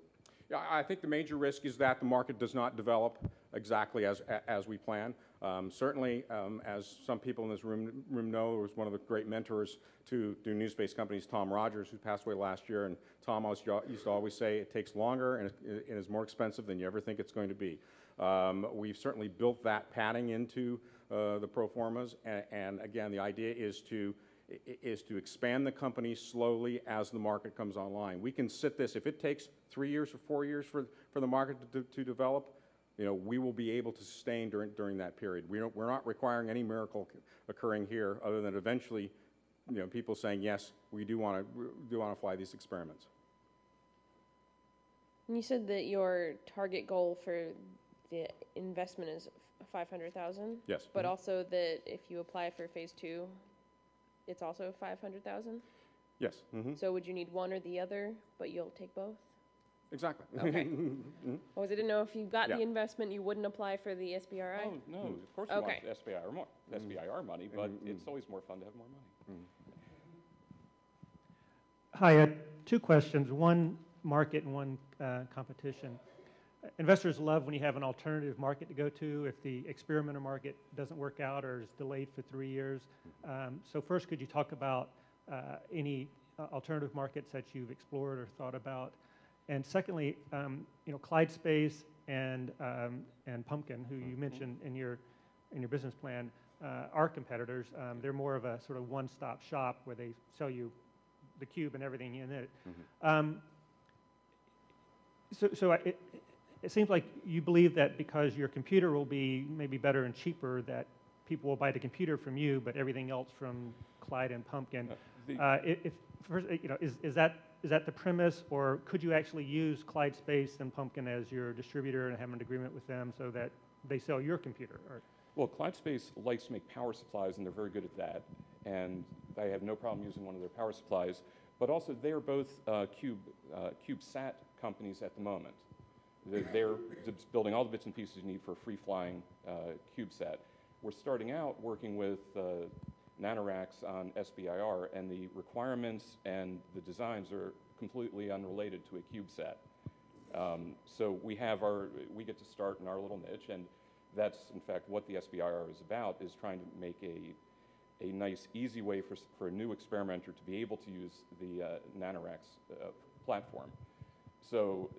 Yeah, I think the major risk is that the market does not develop exactly as, as we plan. Um, Certainly, um, as some people in this room, room know, was one of the great mentors to, do new space companies, Tom Rogers, who passed away last year. And Tom used to always say, it takes longer and it it is more expensive than you ever think it's going to be. Um, We've certainly built that padding into uh, the pro formas. And, and again, the idea is to, is to expand the company slowly as the market comes online. We can sit this, if it takes three years or four years for, for the market to, to develop, you know, we will be able to sustain during, during that period. We don't, we're not requiring any miracle occurring here, other than eventually, you know, people saying, yes, we do want to, do want to fly these experiments. And you said that your target goal for the investment is five hundred thousand, Yes. but Mhm. also that if you apply for phase two, it's also five hundred thousand? Yes, mhm, So would you need one or the other, but you'll take both? Exactly. Okay. Mhm. Oh, I didn't know if you got the Yeah. investment, you wouldn't apply for the SBIR? Oh, no, of course we Okay. want SBIR, more, SBIR money, but it's always more fun to have more money. Hi, uh, two questions, one market and one uh, competition. Investors love when you have an alternative market to go to if the experimenter market doesn't work out or is delayed for three years. Um, So first, could you talk about uh, any uh, alternative markets that you've explored or thought about? And secondly, um, you know, Clyde Space and, um, and Pumpkin, who you mentioned in your, in your business plan, uh, are competitors. Um, They're more of a sort of one-stop shop where they sell you the cube and everything in it. Um, so, so I- it, it seems like you believe that because your computer will be maybe better and cheaper, that people will buy the computer from you, but everything else from Clyde and Pumpkin. Uh, the- Uh, if, uh, you know, is, is that is that the premise, or could you actually use Clyde Space and Pumpkin as your distributor and have an agreement with them so that they sell your computer? Or, Well, Clyde Space likes to make power supplies, and they're very good at that. And I have no problem using one of their power supplies. But also, they are both uh, Cube uh, CubeSat companies at the moment. They're, they're building all the bits and pieces you need for a free-flying uh, CubeSat. We're starting out working with uh, NanoRacks on SBIR, and the requirements and the designs are completely unrelated to a CubeSat. Um, so we have our, we get to start in our little niche, and that's in fact what the SBIR is about, is trying to make a, a nice, easy way for, for a new experimenter to be able to use the uh, NanoRacks uh, platform. So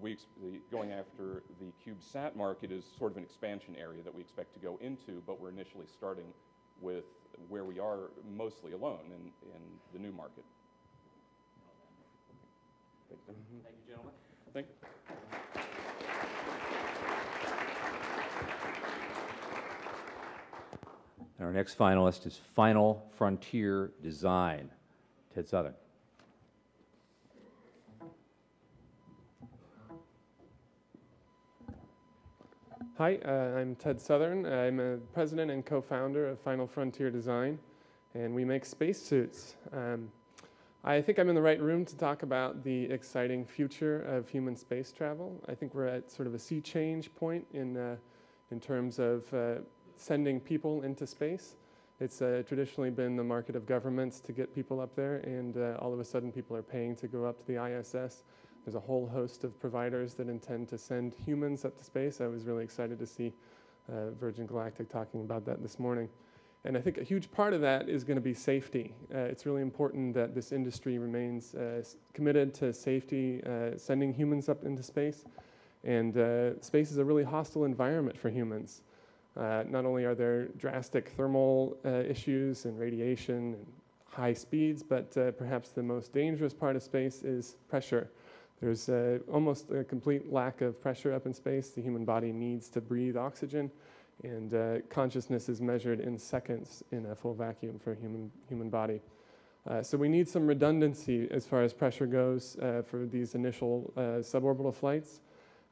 we, the, going after the CubeSat market is sort of an expansion area that we expect to go into, but we're initially starting with where we are mostly alone in, in the new market. Thank you, gentlemen. Thank you. And our next finalist is Final Frontier Design. Ted Southern. Hi, uh, I'm Ted Southern. I'm a president and co-founder of Final Frontier Design, and we make spacesuits. Um, I think I'm in the right room to talk about the exciting future of human space travel. I think we're at sort of a sea change point in, uh, in terms of uh, sending people into space. It's uh, traditionally been the market of governments to get people up there, and uh, all of a sudden people are paying to go up to the ISS. There's a whole host of providers that intend to send humans up to space. I was really excited to see uh, Virgin Galactic talking about that this morning. And I think a huge part of that is going to be safety. Uh, it's really important that this industry remains uh, committed to safety, uh, sending humans up into space. And uh, space is a really hostile environment for humans. Uh, not only are there drastic thermal issues and radiation and high speeds, but perhaps the most dangerous part of space is pressure. There's uh, almost a complete lack of pressure up in space. The human body needs to breathe oxygen, and uh, consciousness is measured in seconds in a full vacuum for a human, human body. Uh, so we need some redundancy as far as pressure goes for these initial suborbital flights.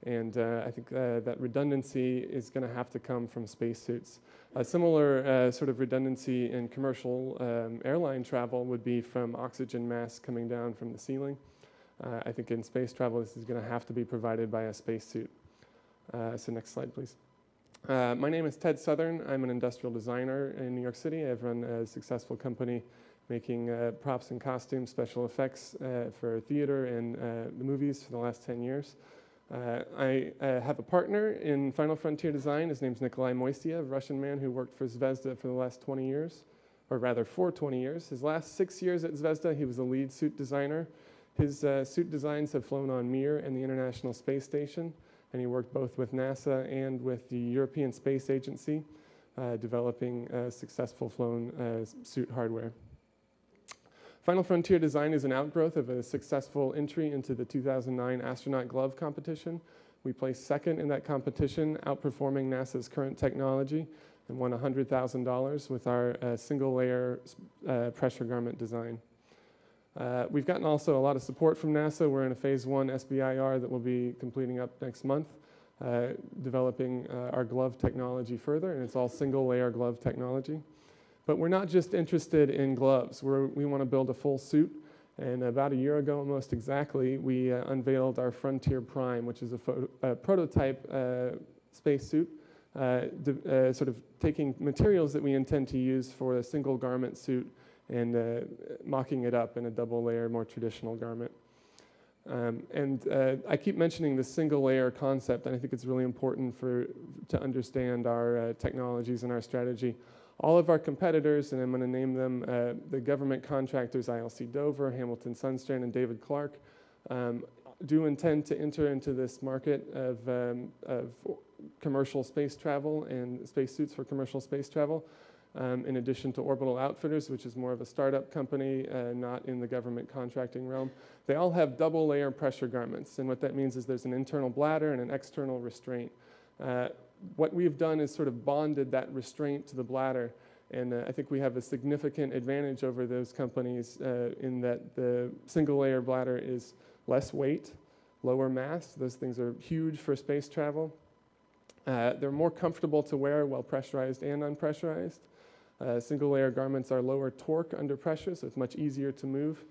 And uh, I think uh, that redundancy is going to have to come from spacesuits. A similar uh, sort of redundancy in commercial um, airline travel would be from oxygen masks coming down from the ceiling. Uh, I think in space travel, this is going to have to be provided by a spacesuit. Uh, so next slide, please. Uh, my name is Ted Southern. I'm an industrial designer in New York City. I've run a successful company making props and costumes, special effects for theater and the movies for the last 10 years. Uh, I uh, have a partner in Final Frontier Design. His name's Nikolai Moiseev, a Russian man who worked for Zvezda for the last 20 years, or rather for 20 years. His last six years at Zvezda, he was the lead suit designer. His uh, suit designs have flown on Mir and the International Space Station, and he worked both with NASA and with the European Space Agency, uh, developing successful flown uh, suit hardware. Final Frontier Design is an outgrowth of a successful entry into the 2009 astronaut glove competition. We placed second in that competition, outperforming NASA's current technology, and won $100,000 with our uh, single layer uh, pressure garment design. Uh, we've gotten also a lot of support from NASA. We're in a phase one SBIR that we'll be completing up next month, uh, developing uh, our glove technology further, and it's all single layer glove technology. But we're not just interested in gloves. We're, we want to build a full suit. And about a year ago, almost exactly, we uh, unveiled our Frontier Prime, which is a, prototype uh, spacesuit, uh, sort of taking materials that we intend to use for a single garment suit and uh, mocking it up in a double layer, more traditional garment. Um, and uh, I keep mentioning the single layer concept, and I think it's really important for, to understand our uh, technologies and our strategy. All of our competitors, and I'm going to name them uh, the government contractors ILC Dover, Hamilton Sundstrand, and David Clark, um, do intend to enter into this market of, um, of commercial space travel and spacesuits for commercial space travel. Um, in addition to Orbital Outfitters, which is more of a startup company, uh, not in the government contracting realm. They all have double layer pressure garments, and what that means is there's an internal bladder and an external restraint. Uh, what we've done is sort of bonded that restraint to the bladder. And uh, I think we have a significant advantage over those companies uh, in that the single layer bladder is less weight, lower mass. Those things are huge for space travel. Uh, they're more comfortable to wear while pressurized and unpressurized. Uh, single layer garments are lower torque under pressure, so it's much easier to move.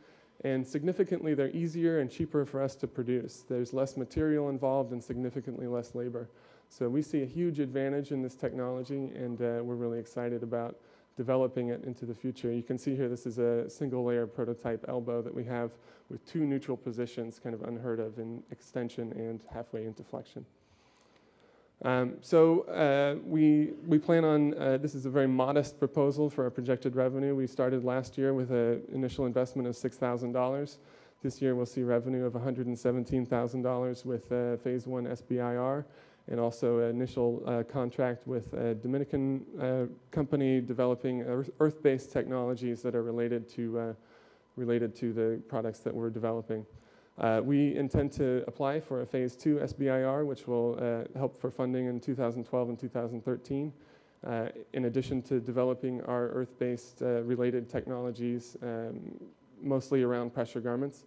And significantly, they're easier and cheaper for us to produce. There's less material involved and significantly less labor. So we see a huge advantage in this technology, and uh, we're really excited about developing it into the future. You can see here this is a single layer prototype elbow that we have with two neutral positions, kind of unheard of in extension and halfway into flexion. Um, so uh, we, we plan on, uh, this is a very modest proposal for our projected revenue. We started last year with an initial investment of $6,000. This year we'll see revenue of $117,000 with uh, phase one SBIR and also an initial uh, contract with a Dominican uh, company developing earth-based technologies that are related to, uh, related to the products that we're developing. Uh, we intend to apply for a phase two SBIR, which will uh, help for funding in 2012 and 2013. Uh, in addition to developing our earth-based related technologies, um, mostly around pressure garments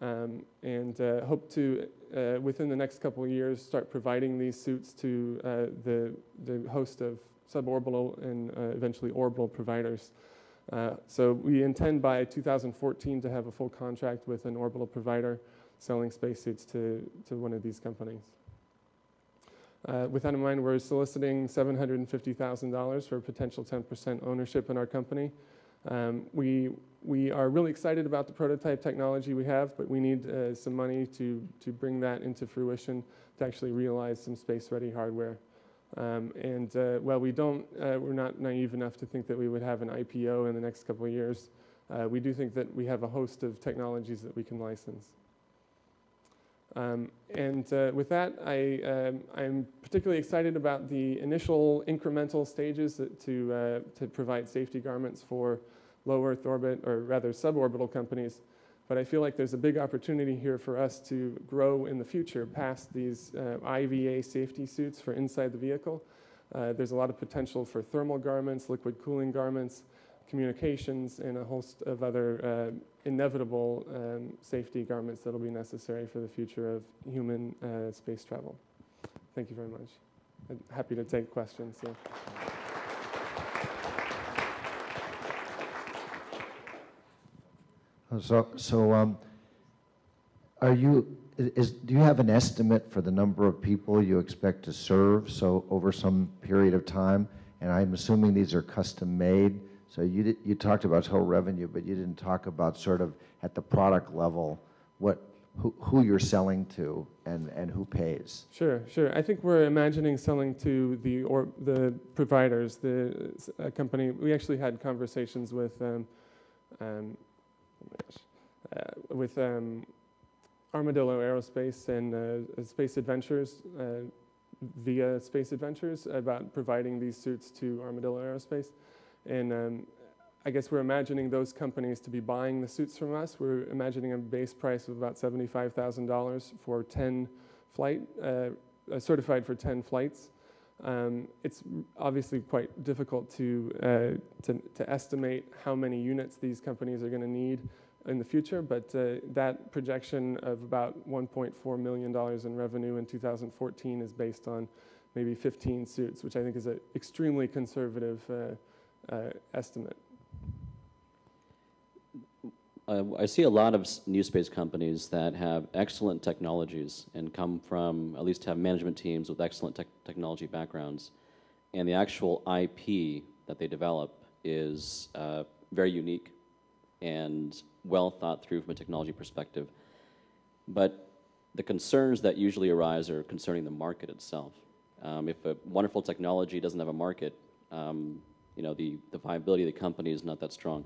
um, and uh, hope to, uh, within the next couple of years, start providing these suits to uh, the, the host of suborbital and uh, eventually orbital providers. Uh, so we intend by 2014 to have a full contract with an orbital provider selling spacesuits to, to one of these companies. Uh, with that in mind, we're soliciting $750,000 for potential 10% ownership in our company. Um, we, we are really excited about the prototype technology we have, but we need uh, some money to, to bring that into fruition to actually realize some space-ready hardware. Um, and uh, while we don't, uh, we're not naive enough to think that we would have an IPO in the next couple of years. Uh, we do think that we have a host of technologies that we can license. Um, and uh, with that, I, um, I'm particularly excited about the initial incremental stages that, to, uh, to provide safety garments for low Earth orbit, or rather suborbital companies. But I feel like there's a big opportunity here for us to grow in the future past these uh, IVA safety suits for inside the vehicle. Uh, there's a lot of potential for thermal garments, liquid cooling garments, communications, and a host of other uh, inevitable um, safety garments that will be necessary for the future of human uh, space travel. Thank you very much. I'm happy to take questions. So, so um, are you, is, do you have an estimate for the number of people you expect to serve, so over some period of time? And I'm assuming these are custom-made, so you, did- you talked about total revenue, but you didn't talk about sort of at the product level, what, who, who you're selling to and, and who pays? Sure, sure. I think we're imagining selling to the or the providers, the company. We actually had conversations with um, um, uh, with um, Armadillo Aerospace and uh, Space Adventures uh, via Space Adventures about providing these suits to Armadillo Aerospace, and um, I guess we're imagining those companies to be buying the suits from us. We're imagining a base price of about seventy-five thousand dollars for ten flight, uh, uh, certified for ten flights. Um, it's obviously quite difficult to, uh, to to estimate how many units these companies are going to need in the future, but uh, that projection of about 1.4 million dollars in revenue in 2014 is based on maybe 15 suits, which I think is an extremely conservative uh, uh, estimate. I see a lot of new space companies that have excellent technologies and come from, at least have management teams with excellent tech technology backgrounds. And the actual IP that they develop is uh, very unique and well thought through from a technology perspective. But the concerns that usually arise are concerning the market itself. Um, if a wonderful technology doesn't have a market, um, you know, the, the viability of the company is not that strong.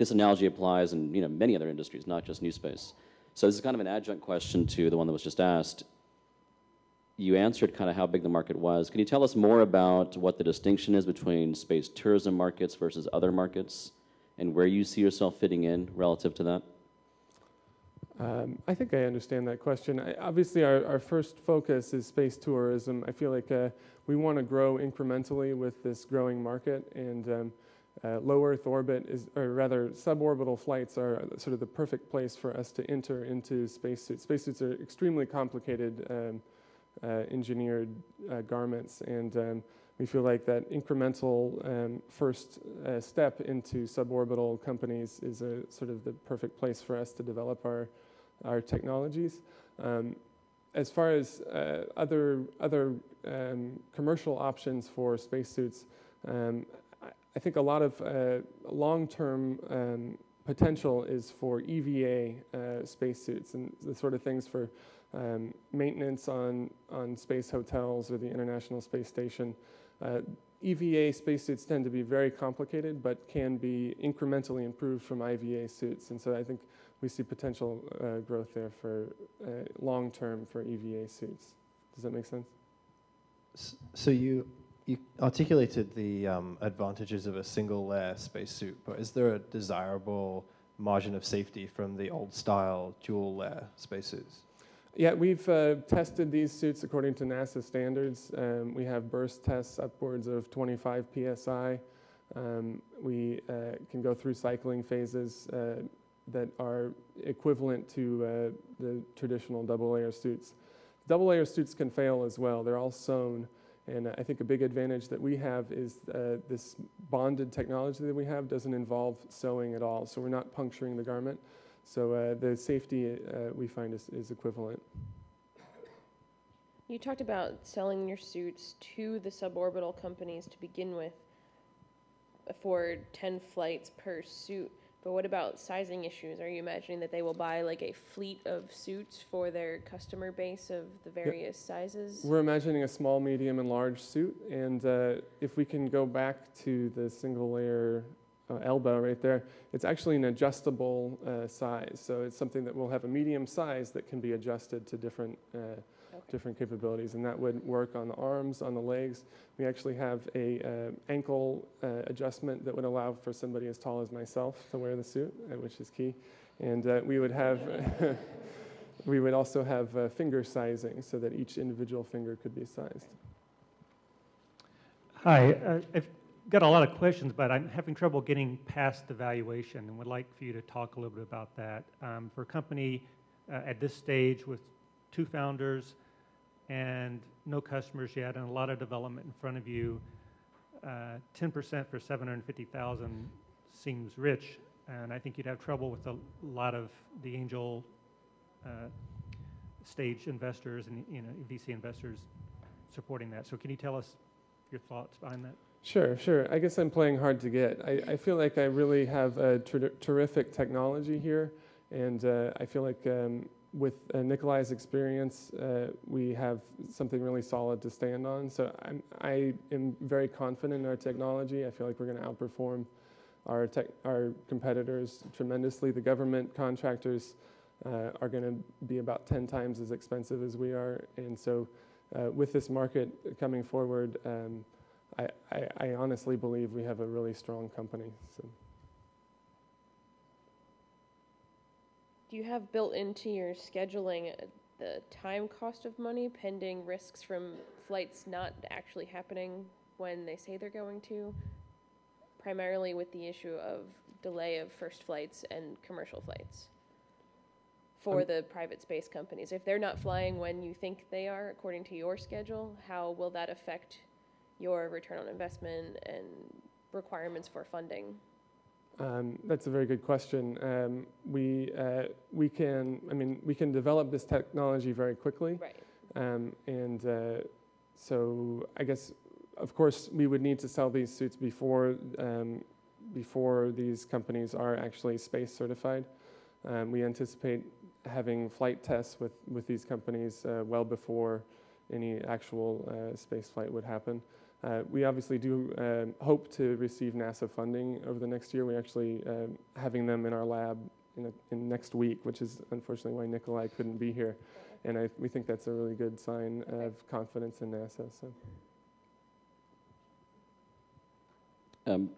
This analogy applies in you know, many other industries, not just new space. So this is kind of an adjunct question to the one that was just asked. You answered kind of how big the market was. Can you tell us more about what the distinction is between space tourism markets versus other markets and where you see yourself fitting in relative to that? Um, I think I understand that question. I, obviously, our, our first focus is space tourism. I feel like uh, we want to grow incrementally with this growing market, and um, uh, low Earth orbit is, or rather, suborbital flights are sort of the perfect place for us to enter into spacesuits. Spacesuits are extremely complicated, um, uh, engineered uh, garments, and um, we feel like that incremental um, first uh, step into suborbital companies is a sort of the perfect place for us to develop our our technologies. Um, as far as uh, other other um, commercial options for spacesuits, um, I, think a lot of uh, long-term um, potential is for EVA uh, spacesuits and the sort of things for um, maintenance on on space hotels or the International Space Station. Uh, EVA spacesuits tend to be very complicated, but can be incrementally improved from IVA suits, and so I think we see potential uh, growth there for uh, long term for EVA suits. Does that make sense? So you you articulated the um, advantages of a single layer spacesuit, but is there a desirable margin of safety from the old style dual layer spacesuits? Yeah, we've uh, tested these suits according to NASA standards. Um, we have burst tests upwards of 25 psi. Um, we uh, can go through cycling phases uh, that are equivalent to uh, the traditional double layer suits. Double layer suits can fail as well. They're all sewn. And I think a big advantage that we have is uh, this bonded technology that we have doesn't involve sewing at all. So we're not puncturing the garment. So uh, the safety uh, we find is, is equivalent. You talked about selling your suits to the suborbital companies to begin with for 10 flights per suit. But what about sizing issues? Are you imagining that they will buy like a fleet of suits for their customer base of the various sizes? We're imagining a small, medium, and large suit, and uh, if we can go back to the single layer uh, elbow right there, it's actually an adjustable uh, size. So it's something that will have a medium size that can be adjusted to different uh, Okay. different capabilities, and that would work on the arms, on the legs. We actually have a uh, ankle uh, adjustment that would allow for somebody as tall as myself to wear the suit, uh, which is key. And uh, we would have, we would also have uh, finger sizing so that each individual finger could be sized. Hi, uh, I've got a lot of questions, but I'm having trouble getting past the valuation and would like for you to talk a little bit about that. Um, For a company uh, at this stage with two founders and no customers yet and a lot of development in front of you, uh, 10% for 750,000 seems rich, and I think you'd have trouble with a lot of the angel uh, stage investors and, you know, VC investors supporting that. So can you tell us your thoughts behind that? Sure, sure. I guess I'm playing hard to get. I, feel like I really have a ter- terrific technology here, and uh, I feel like um, with uh, Nikolai's experience, uh, we have something really solid to stand on. So I'm, I am very confident in our technology. I feel like we're going to outperform our, tech, our competitors tremendously. The government contractors uh, are going to be about 10 times as expensive as we are, and so uh, with this market coming forward. Um, I, I, I honestly believe we have a really strong company. So. Do you have built into your scheduling the time cost of money pending risks from flights not actually happening when they say they're going to? Primarily with the issue of delay of first flights and commercial flights for Um, the private space companies. If they're not flying when you think they are, according to your schedule, how will that affect your return on investment and requirements for funding? Um, that's a very good question. Um, we, uh, we can, I mean, we can develop this technology very quickly. Right. Um, and uh, so I guess, of course, we would need to sell these suits before, um, before these companies are actually space certified. Um, we anticipate having flight tests with, with these companies uh, well before any actual uh, space flight would happen. Uh, we obviously do um, hope to receive NASA funding over the next year. We're actually um, having them in our lab in, a, in next week, which is unfortunately why Nikolai couldn't be here. And I, we think that's a really good sign of confidence in NASA. So. Um,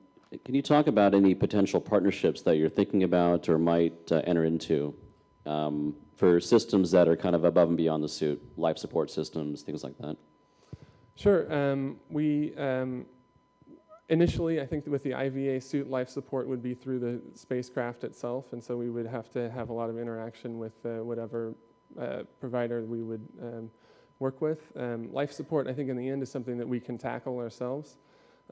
Can you talk about any potential partnerships that you're thinking about or might uh, enter into um, for systems that are kind of above and beyond the suit, life support systems, things like that? Sure. Um, we um, initially, I think with the IVA suit, life support would be through the spacecraft itself, and so we would have to have a lot of interaction with uh, whatever uh, provider we would um, work with. Um, life support, I think, in the end, is something that we can tackle ourselves.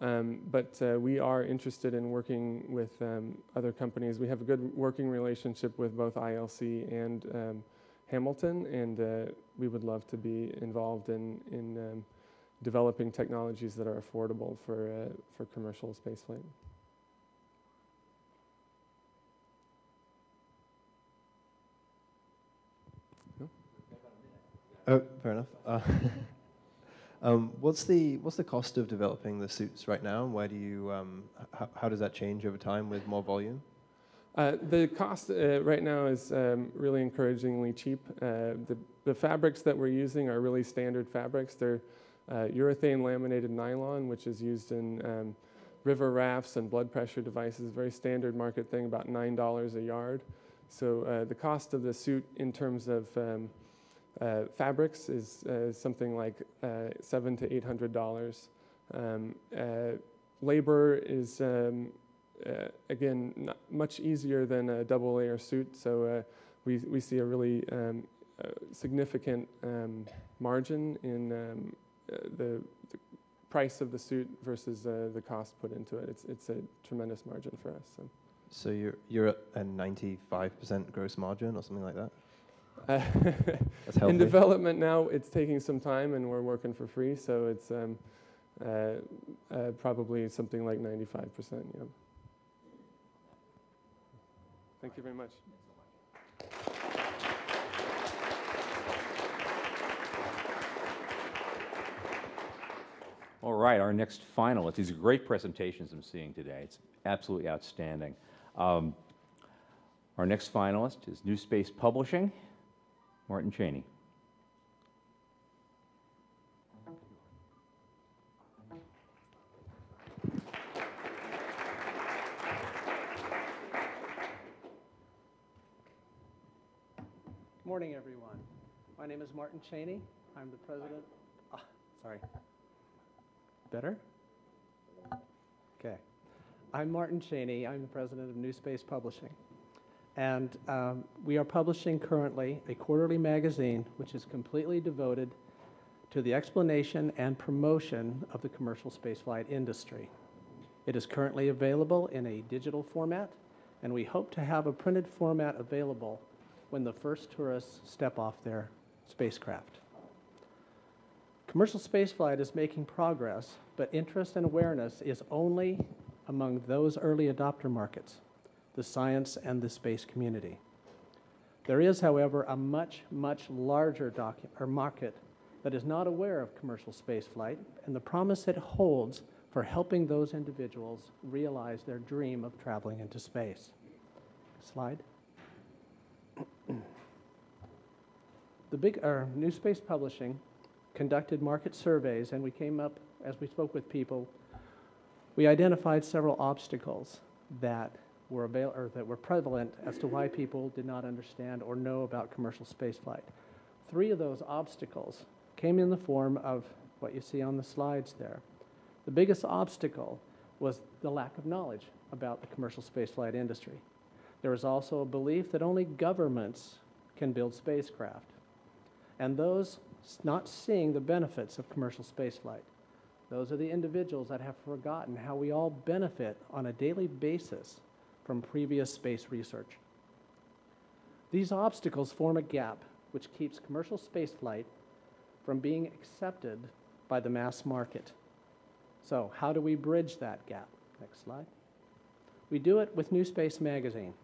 Um, but uh, we are interested in working with um, other companies. We have a good working relationship with both ILC and Hamilton, and uh, we would love to be involved in, in developing technologies that are affordable for, uh, for commercial spaceflight. Oh, fair enough. Uh, um, what's the what's the cost of developing the suits right now, and where do you um, how does that change over time with more volume? Uh, the cost uh, right now is um, really encouragingly cheap. Uh, the, the fabrics that we're using are really standard fabrics. They're urethane laminated nylon, which is used in um, river rafts and blood pressure devices. Very standard market thing, about nine dollars a yard. So uh, the cost of the suit in terms of um, uh, fabrics is uh, something like uh, seven to eight hundred dollars. Um, uh, labor is um, uh, again much easier than a double layer suit, so uh, we we see a really um, uh, significant um, margin in um, uh, the, the price of the suit versus uh, the cost put into it. It's it's a tremendous margin for us. So. So you're you're at a ninety five percent gross margin or something like that. Uh, in development now, it's taking some time, and we're working for free, so it's um, uh, uh, probably something like 95%. Yeah. Thank you very much. All right, our next finalist. These are great presentations I'm seeing today. It's absolutely outstanding. Um, our next finalist is New Space Publishing, Martin Cheney. Good Morning, everyone. My name is Martin Cheney. I'm the president. Ah, sorry. Better? Okay. I'm Martin Cheney. I'm the president of New Space Publishing. And um, we are publishing currently a quarterly magazine which is completely devoted to the explanation and promotion of the commercial spaceflight industry. It is currently available in a digital format, and we hope to have a printed format available when the first tourists step off their spacecraft. Commercial spaceflight is making progress, but interest and awareness is only among those early adopter markets, the science and the space community. There is, however, a much, much larger market that is not aware of commercial spaceflight and the promise it holds for helping those individuals realize their dream of traveling into space. Slide. The big, or New Space Publishing conducted market surveys, and we came up, as we spoke with people, we identified several obstacles that were avail- or that were prevalent as to why people did not understand or know about commercial spaceflight. Three of those obstacles came in the form of what you see on the slides there. The biggest obstacle was the lack of knowledge about the commercial spaceflight industry. There was also a belief that only governments can build spacecraft, and those not seeing the benefits of commercial spaceflight. Those are the individuals that have forgotten how we all benefit on a daily basis from previous space research. These obstacles form a gap which keeps commercial spaceflight from being accepted by the mass market. So, how do we bridge that gap? Next slide. We do it with New Space Magazine.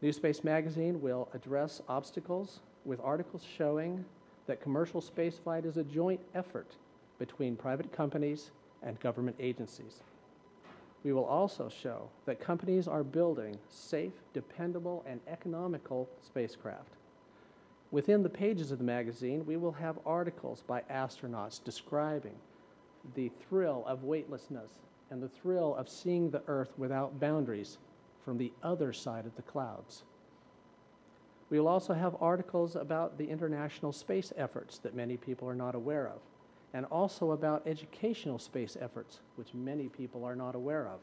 New Space Magazine will address obstacles with articles showing that commercial spaceflight is a joint effort between private companies and government agencies. We will also show that companies are building safe, dependable, and economical spacecraft. Within the pages of the magazine, we will have articles by astronauts describing the thrill of weightlessness and the thrill of seeing the Earth without boundaries from the other side of the clouds. We will also have articles about the international space efforts that many people are not aware of, and also about educational space efforts, which many people are not aware of.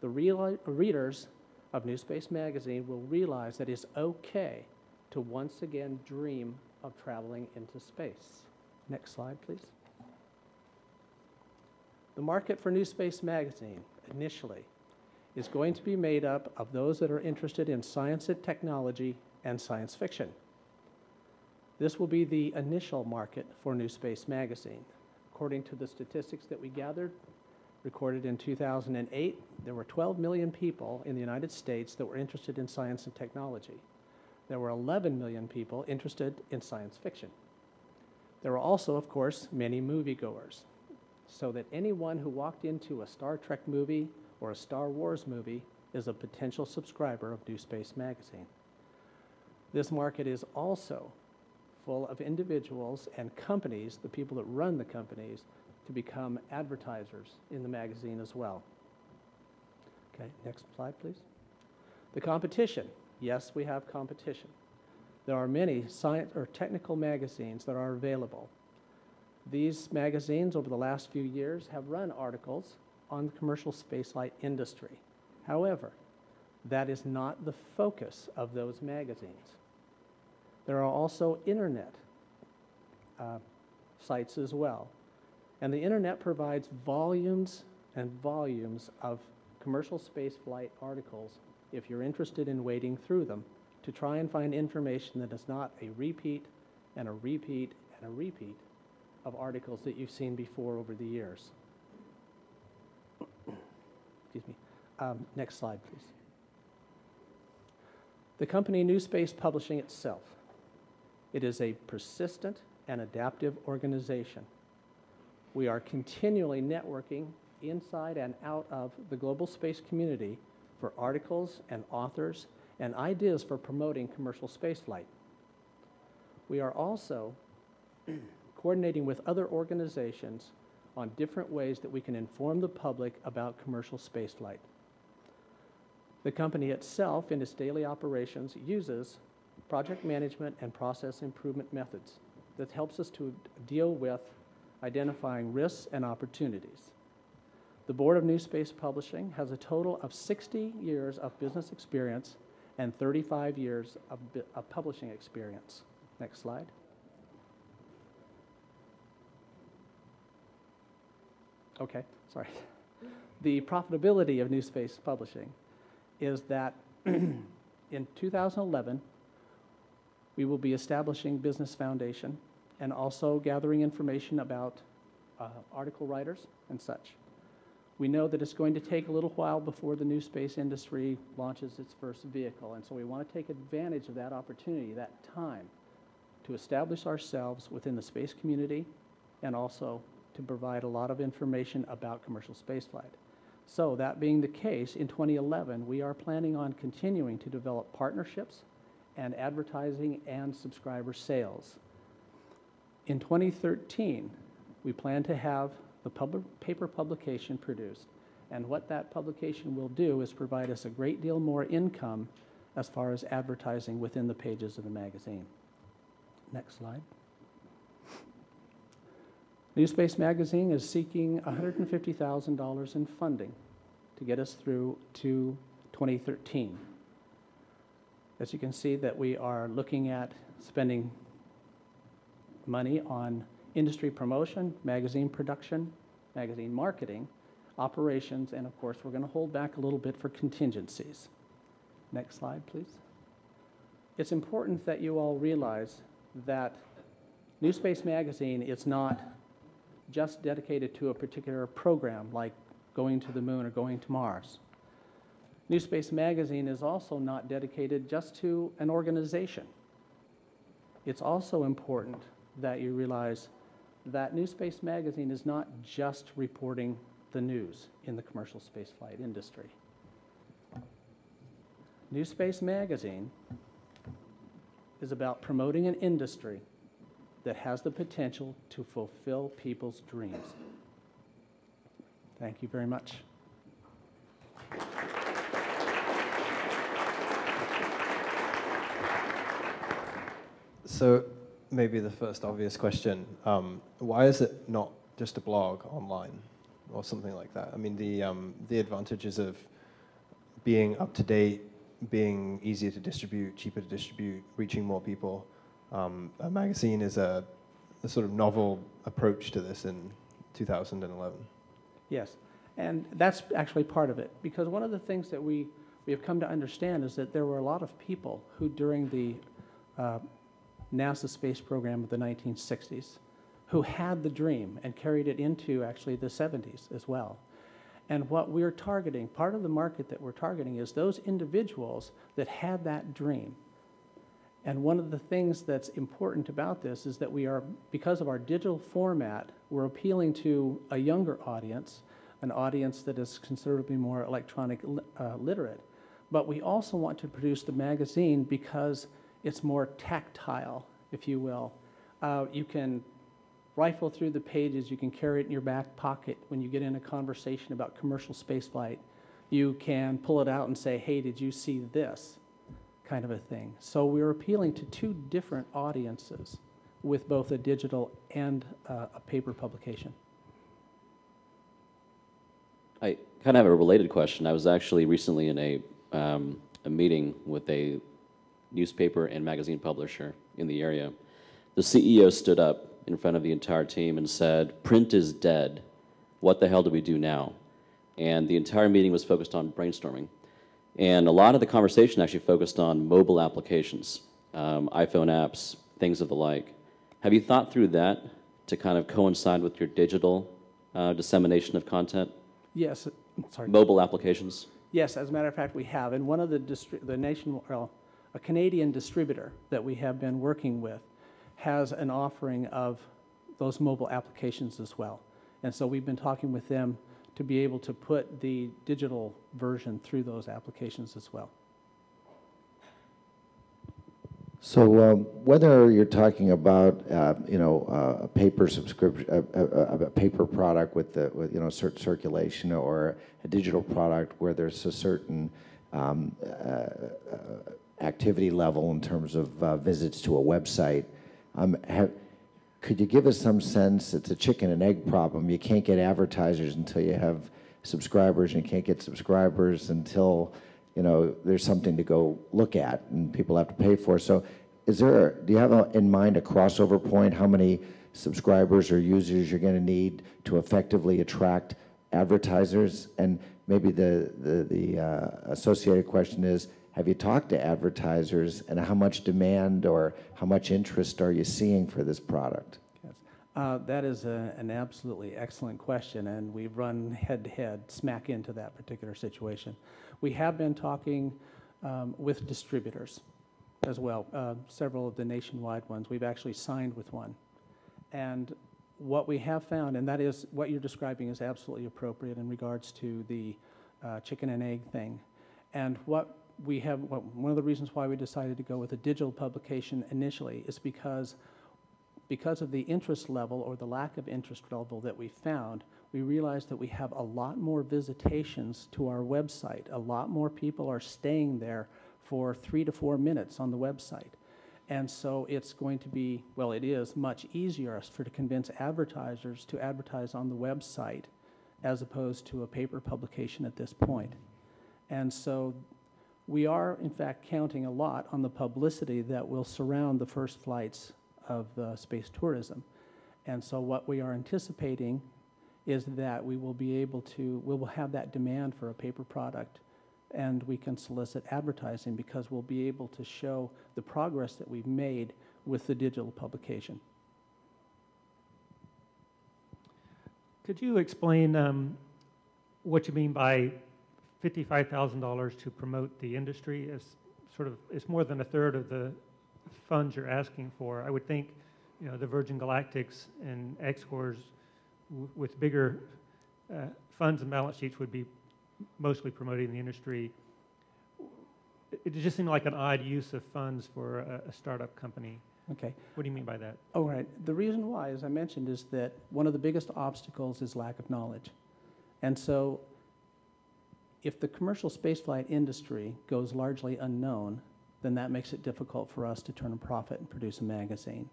The readers of New Space Magazine will realize that it's okay to once again dream of traveling into space. Next slide, please. The market for New Space Magazine initially is going to be made up of those that are interested in science and technology and science fiction. This will be the initial market for New Space Magazine. According to the statistics that we gathered, recorded in 2008, there were 12 million people in the United States that were interested in science and technology. There were 11 million people interested in science fiction. There were also, of course, many moviegoers, so that anyone who walked into a Star Trek movie or a Star Wars movie is a potential subscriber of New Space Magazine. This market is also full of individuals and companies, the people that run the companies, to become advertisers in the magazine as well. Okay, next slide, please. The competition. Yes, we have competition. There are many science or technical magazines that are available. These magazines, over the last few years, have run articles on the commercial spaceflight industry. However, that is not the focus of those magazines. There are also internet uh, sites as well. And the internet provides volumes and volumes of commercial spaceflight articles if you're interested in wading through them to try and find information that is not a repeat and a repeat and a repeat of articles that you've seen before over the years. Excuse me. Um, next slide, please. The company New Space Publishing itself. It is a persistent and adaptive organization. We are continually networking inside and out of the global space community for articles and authors and ideas for promoting commercial spaceflight. We are also coordinating with other organizations on different ways that we can inform the public about commercial spaceflight. The company itself, in its daily operations, uses project management and process improvement methods that helps us to deal with identifying risks and opportunities. The Board of New Space Publishing has a total of 60 years of business experience and 35 years of, of publishing experience. Next slide. Okay, sorry. The profitability of New Space Publishing is that in 2011, we will be establishing Business Foundation and also gathering information about uh, article writers and such. We know that it's going to take a little while before the new space industry launches its first vehicle, and so we want to take advantage of that opportunity, that time, to establish ourselves within the space community and also to provide a lot of information about commercial spaceflight. So that being the case, in 2011, we are planning on continuing to develop partnerships and advertising and subscriber sales. In 2013, we plan to have the pub paper publication produced. And what that publication will do is provide us a great deal more income as far as advertising within the pages of the magazine. Next slide. New Space Magazine is seeking $150,000 in funding to get us through to 2013. As you can see that we are looking at spending money on industry promotion, magazine production, magazine marketing, operations, and of course we're going to hold back a little bit for contingencies. Next slide, please. It's important that you all realize that New Space Magazine is not just dedicated to a particular program like going to the moon or going to Mars. New Space Magazine is also not dedicated just to an organization. It's also important that you realize that New Space Magazine is not just reporting the news in the commercial spaceflight industry. New Space Magazine is about promoting an industry that has the potential to fulfill people's dreams. Thank you very much. So maybe the first obvious question, um, why is it not just a blog online or something like that? I mean, the, um, the advantages of being up to date, being easier to distribute, cheaper to distribute, reaching more people, um, a magazine is a, a, sort of novel approach to this in 2011. Yes, and that's actually part of it because one of the things that we, we have come to understand is that there were a lot of people who during the uh, NASA space program of the 1960s who had the dream and carried it into actually the 70s as well. And what we're targeting, part of the market that we're targeting is those individuals that had that dream and one of the things that's important about this is that we are, because of our digital format, we're appealing to a younger audience, an audience that is considerably more electronic uh, literate. But we also want to produce the magazine because it's more tactile, if you will. Uh, you can rifle through the pages, you can carry it in your back pocket when you get in a conversation about commercial spaceflight. You can pull it out and say, hey, did you see this? Kind of a thing. So we're appealing to two different audiences with both a digital and uh, a paper publication. I kind of have a related question. I was actually recently in a, um, a meeting with a newspaper and magazine publisher in the area. The CEO stood up in front of the entire team and said, Print is dead. What the hell do we do now? And the entire meeting was focused on brainstorming. And a lot of the conversation actually focused on mobile applications, um, iPhone apps, things of the like. Have you thought through that to kind of coincide with your digital uh, dissemination of content? Yes, sorry. Mobile applications? Yes, as a matter of fact, we have. And one of the, distri- the nation, well, a Canadian distributor that we have been working with has an offering of those mobile applications as well. And so we've been talking with them to be able to put the digital version through those applications as well. So um, whether you're talking about, uh, you know, uh, a paper subscription, a, a, a paper product with the, with, you know, cir circulation or a digital product where there's a certain um, uh, uh activity level in terms of uh, visits to a website, um, have, could you give us some sense, it's a chicken and egg problem, you can't get advertisers until you have subscribers, and you can't get subscribers until you know, there's something to go look at and people have to pay for. So is there, do you have a, in mind a crossover point, how many subscribers or users you're gonna need to effectively attract advertisers? And maybe the, the, the uh, associated question is, have you talked to advertisers and how much demand or how much interest are you seeing for this product? Yes. Uh, that is a, an absolutely excellent question, and we've run head to head, smack into that particular situation. We have been talking um, with distributors as well, uh, several of the nationwide ones. We've actually signed with one. And what we have found, and that is what you're describing is absolutely appropriate in regards to the uh, chicken and egg thing. And what we have, well, one of the reasons why we decided to go with a digital publication initially is because, because of the interest level or the lack of interest level that we found, we realized that we have a lot more visitations to our website. A lot more people are staying there for three to four minutes on the website. And so it's going to be, well, it is much easier for to convince advertisers to advertise on the website as opposed to a paper publication at this point. And so we are, in fact, counting a lot on the publicity that will surround the first flights of uh, space tourism. And so what we are anticipating is that we will be able to, we will have that demand for a paper product and we can solicit advertising because we'll be able to show the progress that we've made with the digital publication. Could you explain um, what you mean by $55,000 to promote the industry? is sort of, it's more than a third of the funds you're asking for. I would think, you know, the Virgin Galactics and XCORs with bigger uh, funds and balance sheets would be mostly promoting the industry. It just seemed like an odd use of funds for a, a startup company. Okay. What do you mean by that? All right. The reason why, as I mentioned, is that one of the biggest obstacles is lack of knowledge. And so if the commercial spaceflight industry goes largely unknown, then that makes it difficult for us to turn a profit and produce a magazine.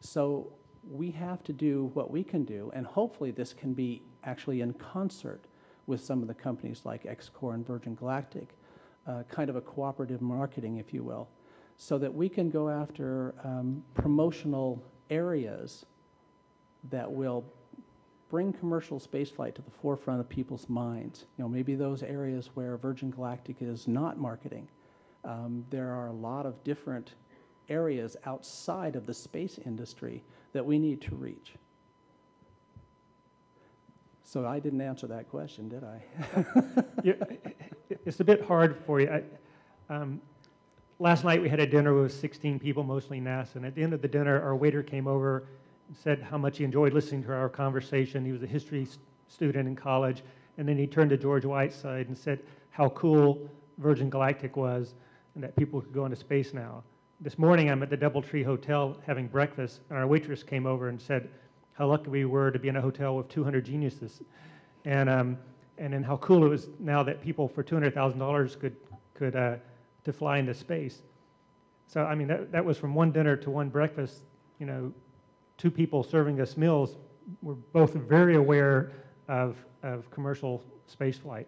So we have to do what we can do, and hopefully this can be actually in concert with some of the companies like XCOR and Virgin Galactic, uh, kind of a cooperative marketing, if you will, so that we can go after um, promotional areas that will bring commercial spaceflight to the forefront of people's minds. You know, maybe those areas where Virgin Galactic is not marketing. Um, there are a lot of different areas outside of the space industry that we need to reach. So I didn't answer that question, did I? it's a bit hard for you. I, um, last night we had a dinner with 16 people, mostly NASA, and at the end of the dinner, our waiter came over said how much he enjoyed listening to our conversation. He was a history student in college, and then he turned to George Whiteside and said how cool Virgin Galactic was and that people could go into space now this morning I'm at the Doubletree Hotel having breakfast, and our waitress came over and said how lucky we were to be in a hotel with 200 geniuses, and um, and then how cool it was now that people for $200,000 could could uh, to fly into space. So I mean that that was from one dinner to one breakfast. You know, two people serving us meals were both very aware of of commercial spaceflight.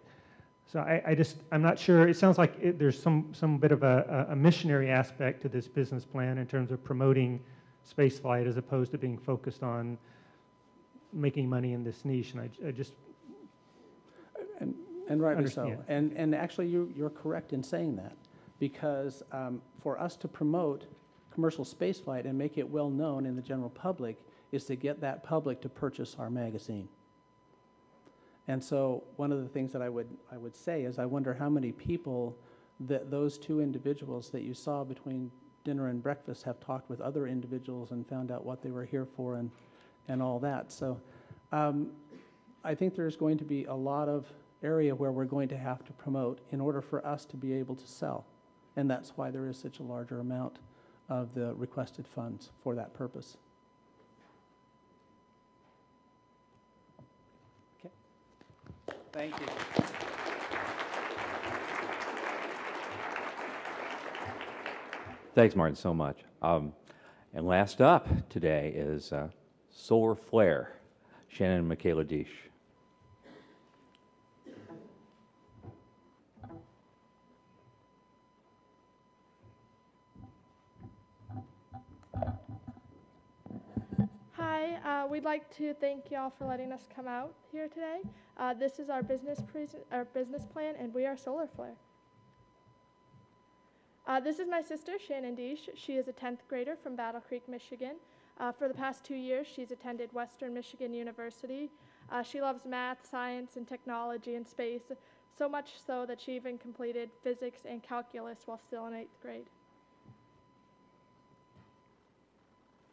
So I, I, just, I'm not sure. It sounds like it, there's some, some bit of a, a, missionary aspect to this business plan in terms of promoting spaceflight as opposed to being focused on making money in this niche. And I, I just. And And rightly so. And, and actually, you, you're correct in saying that, because um, for us to promote commercial spaceflight and make it well-known in the general public is to get that public to purchase our magazine. And so, one of the things that I would, I would say is, I wonder how many people that those two individuals that you saw between dinner and breakfast have talked with other individuals and found out what they were here for and, and all that. So, um, I think there's going to be a lot of area where we're going to have to promote in order for us to be able to sell. And that's why there is such a larger amount of the requested funds for that purpose. Okay. Thank you. Thanks, Martin, so much. Um, and last up today is uh, Solar Flare, Shannon and Michaela Deesh. Like to thank y'all for letting us come out here today. Uh, this is our business our business plan, and we are Solar Flare. Uh, this is my sister, Shannon Deesh. She is a 10th grader from Battle Creek, Michigan. Uh, for the past two years, she's attended Western Michigan University. Uh, she loves math, science, and technology and space, so much so that she even completed physics and calculus while still in eighth grade.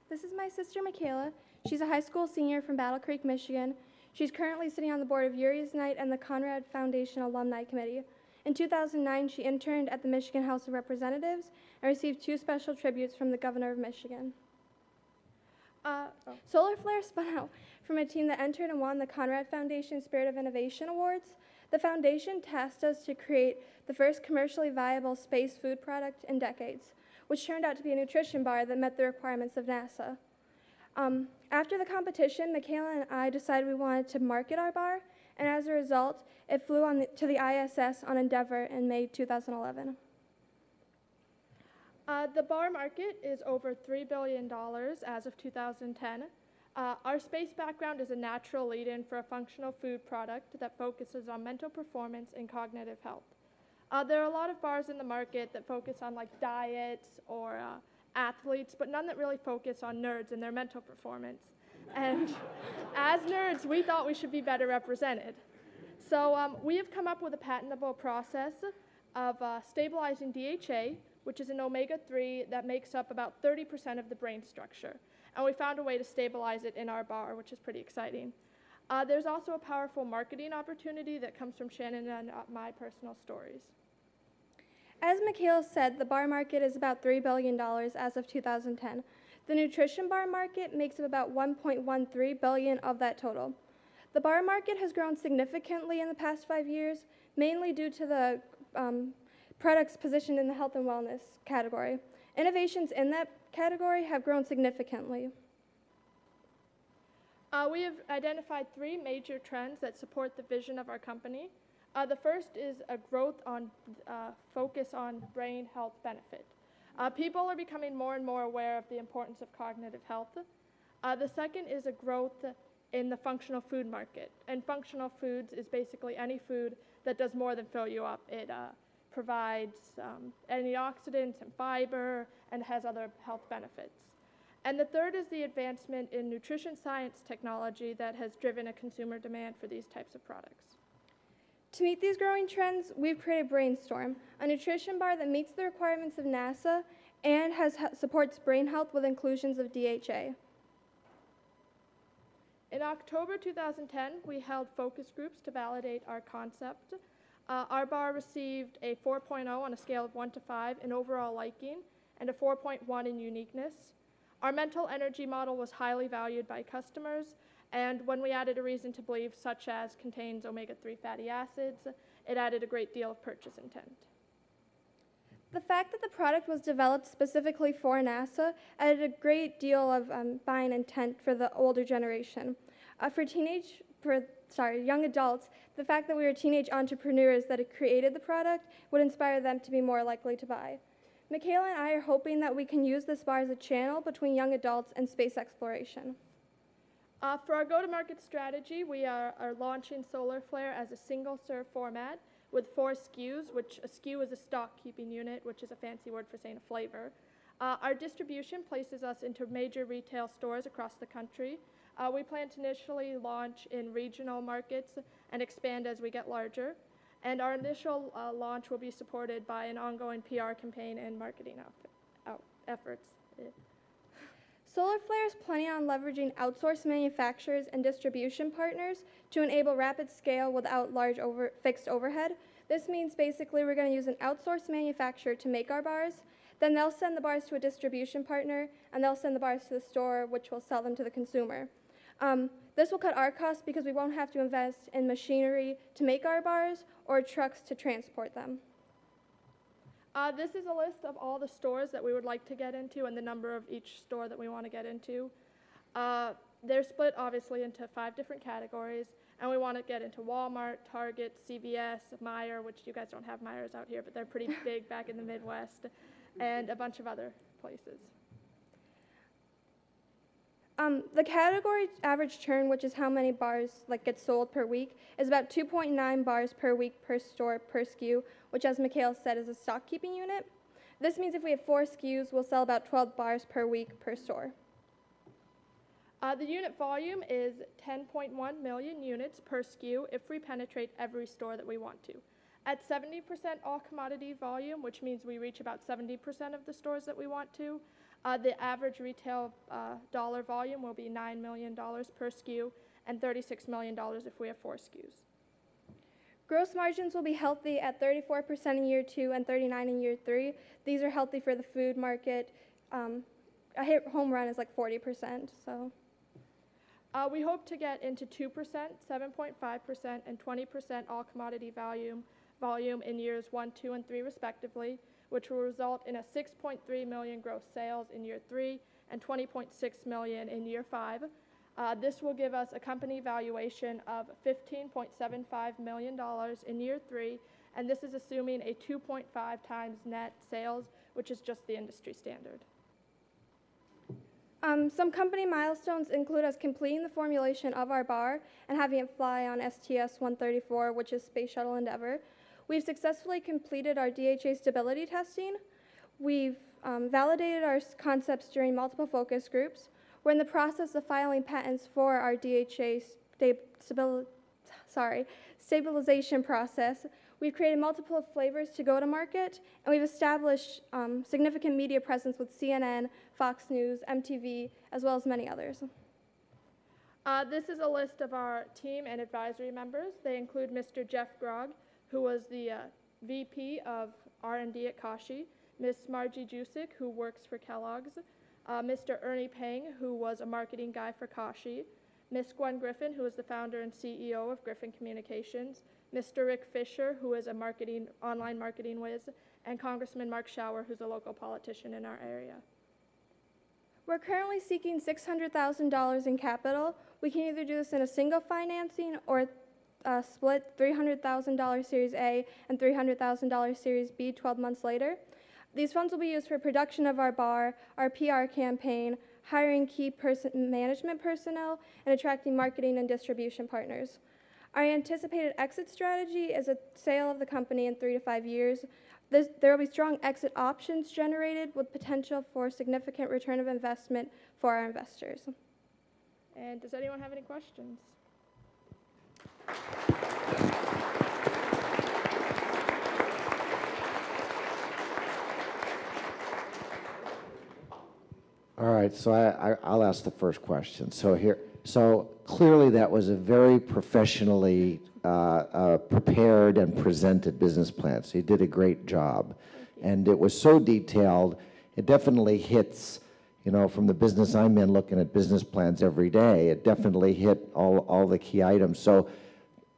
This is my sister Michaela. She's a high school senior from Battle Creek, Michigan. She's currently sitting on the board of Yuri's Night and the Conrad Foundation Alumni Committee. In 2009, she interned at the Michigan House of Representatives and received two special tributes from the governor of Michigan. Uh, Solar Flare spun out from a team that entered and won the Conrad Foundation Spirit of Innovation Awards. The foundation tasked us to create the first commercially viable space food product in decades, which turned out to be a nutrition bar that met the requirements of NASA. Um, after the competition, Michaela and I decided we wanted to market our bar, and as a result, it flew on the, to the ISS on Endeavour in May 2011. Uh, the bar market is over $3 billion as of 2010. Uh, our space background is a natural lead in for a functional food product that focuses on mental performance and cognitive health. Uh, there are a lot of bars in the market that focus on like diets or uh, athletes, but none that really focus on nerds and their mental performance. And as nerds, we thought we should be better represented. So um, we have come up with a patentable process of uh, stabilizing DHA, which is an omega-3 that makes up about 30% of the brain structure. And we found a way to stabilize it in our bar, which is pretty exciting. Uh, there's also a powerful marketing opportunity that comes from Shannon and uh, my personal stories. As Michaela said, the bar market is about $3 billion as of 2010. The nutrition bar market makes up about 1.13 billion of that total. The bar market has grown significantly in the past five years, mainly due to the um, products positioned in the health and wellness category. Innovations in that category have grown significantly. Uh, we have identified three major trends that support the vision of our company. Uh, the first is a growth on uh, focus on brain health benefit. Uh, people are becoming more and more aware of the importance of cognitive health. Uh, the second is a growth in the functional food market. And functional foods is basically any food that does more than fill you up. It uh, provides um, antioxidants and fiber and has other health benefits. And the third is the advancement in nutrition science technology that has driven a consumer demand for these types of products. To meet these growing trends, we've created Brainstorm, a nutrition bar that meets the requirements of NASA and has, supports brain health with inclusions of DHA. In October 2010, we held focus groups to validate our concept. Uh, our bar received a 4.0 on a scale of 1 to 5 in overall liking and a 4.1 in uniqueness. Our mental energy model was highly valued by customers, and when we added a reason to believe, such as contains omega 3 fatty acids, it added a great deal of purchase intent. The fact that the product was developed specifically for NASA added a great deal of um, buying intent for the older generation. Uh, for teenage, for sorry, young adults, the fact that we were teenage entrepreneurs that had created the product would inspire them to be more likely to buy. Michaela and I are hoping that we can use this bar as a channel between young adults and space exploration. Uh, for our go-to-market strategy, we are, are launching Solar Flare as a single-serve format with four SKUs, which a SKU is a stock keeping unit, which is a fancy word for saying a flavor. Uh, our distribution places us into major retail stores across the country. Uh, we plan to initially launch in regional markets and expand as we get larger. And our initial uh, launch will be supported by an ongoing PR campaign and marketing out, efforts. Solar Flare is planning on leveraging outsourced manufacturers and distribution partners to enable rapid scale without large over, fixed overhead. This means basically we're going to use an outsourced manufacturer to make our bars. Then they'll send the bars to a distribution partner, and they'll send the bars to the store, which will sell them to the consumer. Um, this will cut our costs because we won't have to invest in machinery to make our bars or trucks to transport them. Uh, this is a list of all the stores that we would like to get into and the number of each store that we want to get into. Uh, they're split obviously into five different categories, and we want to get into Walmart, Target, CVS, Meijer, which you guys don't have Meijers out here, but they're pretty big back in the Midwest, and a bunch of other places. Um, the category average churn, which is how many bars like get sold per week, is about 2.9 bars per week per store per SKU, which, as Michaela said, is a stock keeping unit. This means if we have four SKUs, we'll sell about 12 bars per week per store. Uh, the unit volume is 10.1 million units per SKU if we penetrate every store that we want to. At 70% all commodity volume, which means we reach about 70% of the stores that we want to, uh, the average retail uh, dollar volume will be $9 million per SKU and $36 million if we have four SKUs. Gross margins will be healthy at 34% in year two and 39 in year three. These are healthy for the food market. Um, a hit home run is like 40%. So. Uh, we hope to get into 2%, 7.5%, and 20% all commodity volume, volume in years one, two, and three, respectively, which will result in a 6.3 million gross sales in year three and 20.6 million in year five. Uh, this will give us a company valuation of $15.75 million in year three, and this is assuming a 2.5 times net sales, which is just the industry standard. Um, some company milestones include us completing the formulation of our bar and having it fly on STS-134, which is Space Shuttle Endeavour. We've successfully completed our DHA stability testing. We've um, validated our concepts during multiple focus groups. We're in the process of filing patents for our DHA stabil sorry, stabilization process. We've created multiple flavors to go to market, and we've established um, significant media presence with CNN, Fox News, MTV, as well as many others. Uh, this is a list of our team and advisory members. They include Mr. Jeff Grog, who was the uh, VP of R&D at Kashi, Ms. Margie Jusick, who works for Kellogg's, uh, Mr. Ernie Pang, who was a marketing guy for Kashi, Ms. Gwen Griffin, who is the founder and CEO of Griffin Communications, Mr. Rick Fisher, who is a marketing online marketing whiz, and Congressman Mark Schauer, who's a local politician in our area. We're currently seeking $600,000 in capital. We can either do this in a single financing or uh, split $300,000 Series A and $300,000 Series B 12 months later. These funds will be used for production of our bar, our PR campaign, hiring key person management personnel, and attracting marketing and distribution partners. Our anticipated exit strategy is a sale of the company in three to five years. This, there will be strong exit options generated with potential for significant return of investment for our investors. And does anyone have any questions? All right, so I, I, will ask the first question. So here, so clearly that was a very professionally uh, uh, prepared and presented business plan. So you did a great job, and it was so detailed. It definitely hits, you know, from the business I'm in, looking at business plans every day. It definitely hit all all the key items. So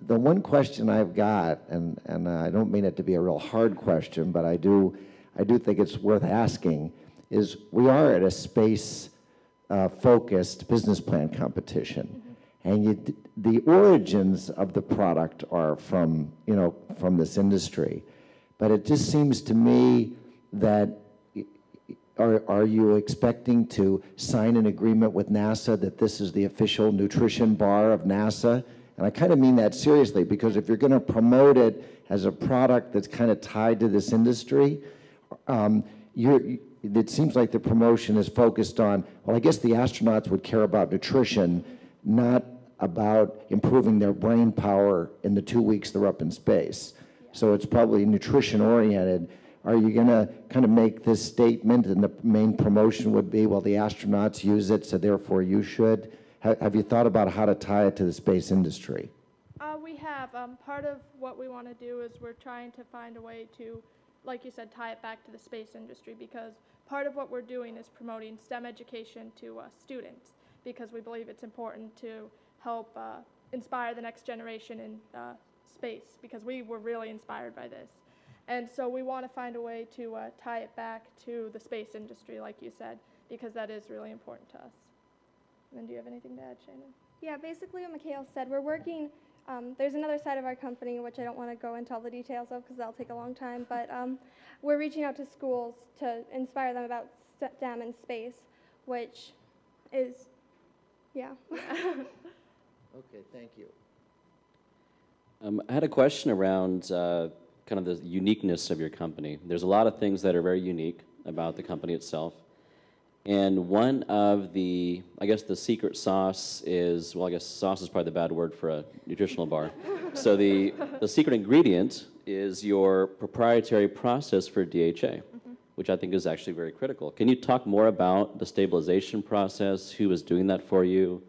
the one question I've got, and and I don't mean it to be a real hard question, but I do, I do think it's worth asking is we are at a space uh, focused business plan competition. Mm -hmm. And you, the origins of the product are from, you know, from this industry. But it just seems to me that are, are you expecting to sign an agreement with NASA that this is the official nutrition bar of NASA? And I kind of mean that seriously because if you're going to promote it as a product that's kind of tied to this industry, um, you're, it seems like the promotion is focused on, well, I guess the astronauts would care about nutrition, not about improving their brain power in the two weeks they're up in space. So it's probably nutrition oriented. Are you going to kind of make this statement and the main promotion would be, well, the astronauts use it, so therefore you should? Ha- Have you thought about how to tie it to the space industry? Uh, we have. Um, part of what we want to do is we're trying to find a way to, like you said, tie it back to the space industry because part of what we're doing is promoting STEM education to uh, students because we believe it's important to help uh, inspire the next generation in uh, space because we were really inspired by this. And so we want to find a way to uh, tie it back to the space industry, like you said, because that is really important to us. And then do you have anything to add, Shannon? Yeah, basically what Michaela said, we're working, um, there's another side of our company, which I don't want to go into all the details of because that'll take a long time, but um, we're reaching out to schools to inspire them about STEM and space, which is, yeah. Okay, thank you. Um, I had a question around uh, kind of the uniqueness of your company. There's a lot of things that are very unique about the company itself. And one of the, I guess the secret sauce is, well, I guess sauce is probably the bad word for a nutritional bar. so the, the secret ingredient is your proprietary process for DHA, which I think is actually very critical. Can you talk more about the stabilization process? Who is doing that for you?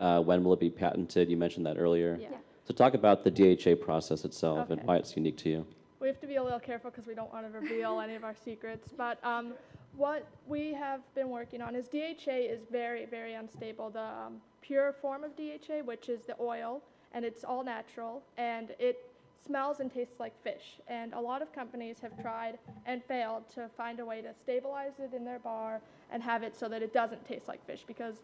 Uh, when will it be patented? You mentioned that earlier. Yeah. So talk about the DHA process itself and why it's unique to you. We have to be a little careful because we don't want to reveal any of our secrets. But um, what we have been working on is DHA is very, very unstable. The um, pure form of DHA, which is the oil, and it's all natural, and it smells and tastes like fish. And a lot of companies have tried and failed to find a way to stabilize it in their bar and have it so that it doesn't taste like fish because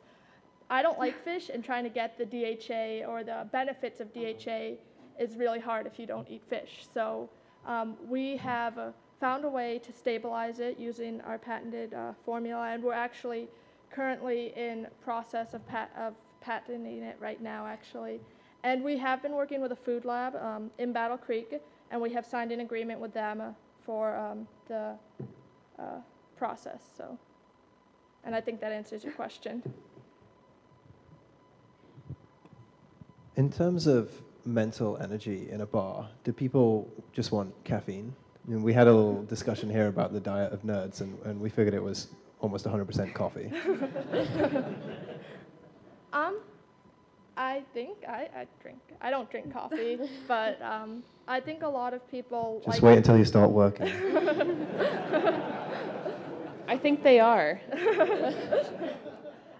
I don't like fish, and trying to get the DHA or the benefits of DHA is really hard if you don't eat fish. So um, we have uh, found a way to stabilize it using our patented uh, formula, and we're actually currently in process of, pat- of patenting it right now, actually. And we have been working with a food lab um, in Battle Creek, and we have signed an agreement with them uh, for um, the uh, process. So, and I think that answers your question. In terms of mental energy in a bar, do people just want caffeine? I mean, we had a little discussion here about the diet of nerds, and, and we figured it was almost 100% coffee. Um, I think I, I drink. I don't drink coffee, but um, I think a lot of people Just like. wait until you start working. I think they are.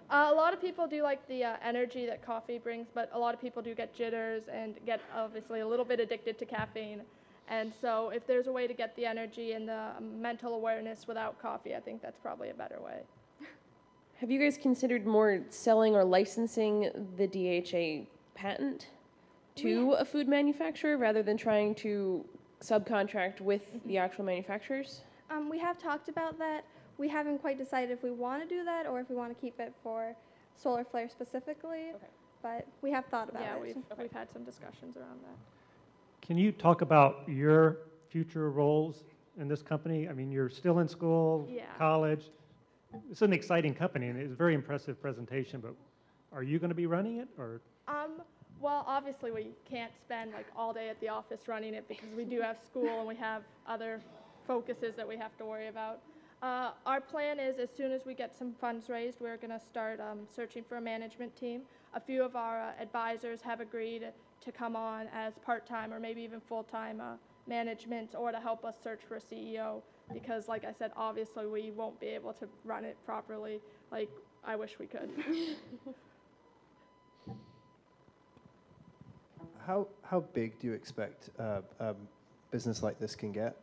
Uh, a lot of people do like the uh, energy that coffee brings, but a lot of people do get jitters and get obviously a little bit addicted to caffeine. And so, if there's a way to get the energy and the um, mental awareness without coffee, I think that's probably a better way. Have you guys considered more selling or licensing the DHA patent to a food manufacturer rather than trying to subcontract with the actual manufacturers? Um, we have talked about that. We haven't quite decided if we want to do that or if we want to keep it for solar flare specifically. Okay. But we have thought about yeah, it. we've, we've had some discussions around that. Can you talk about your future roles in this company? I mean, you're still in school, Yeah. college. It's an exciting company, and it's a very impressive presentation, but are you going to be running it, or? Um, well, obviously, we can't spend like all day at the office running it because we do have school and we have other focuses that we have to worry about. Uh, our plan is as soon as we get some funds raised, we're going to start um, searching for a management team. A few of our uh, advisors have agreed to come on as part time or maybe even full time uh, management or to help us search for a CEO because, like I said, obviously, we won't be able to run it properly. Like, I wish we could. How, how big do you expect uh, a business like this can get,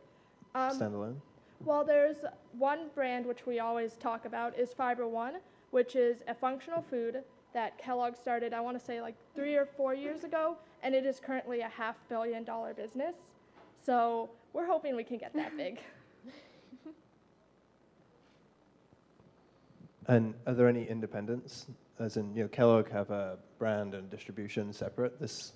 Um, standalone? Well, there's one brand which we always talk about is Fiber One, which is a functional food that Kellogg started, I want to say like three or four years ago, and it is currently a half billion dollar business. So we're hoping we can get that big. And are there any independents? As in, you know, Kellogg have a brand and distribution separate. This,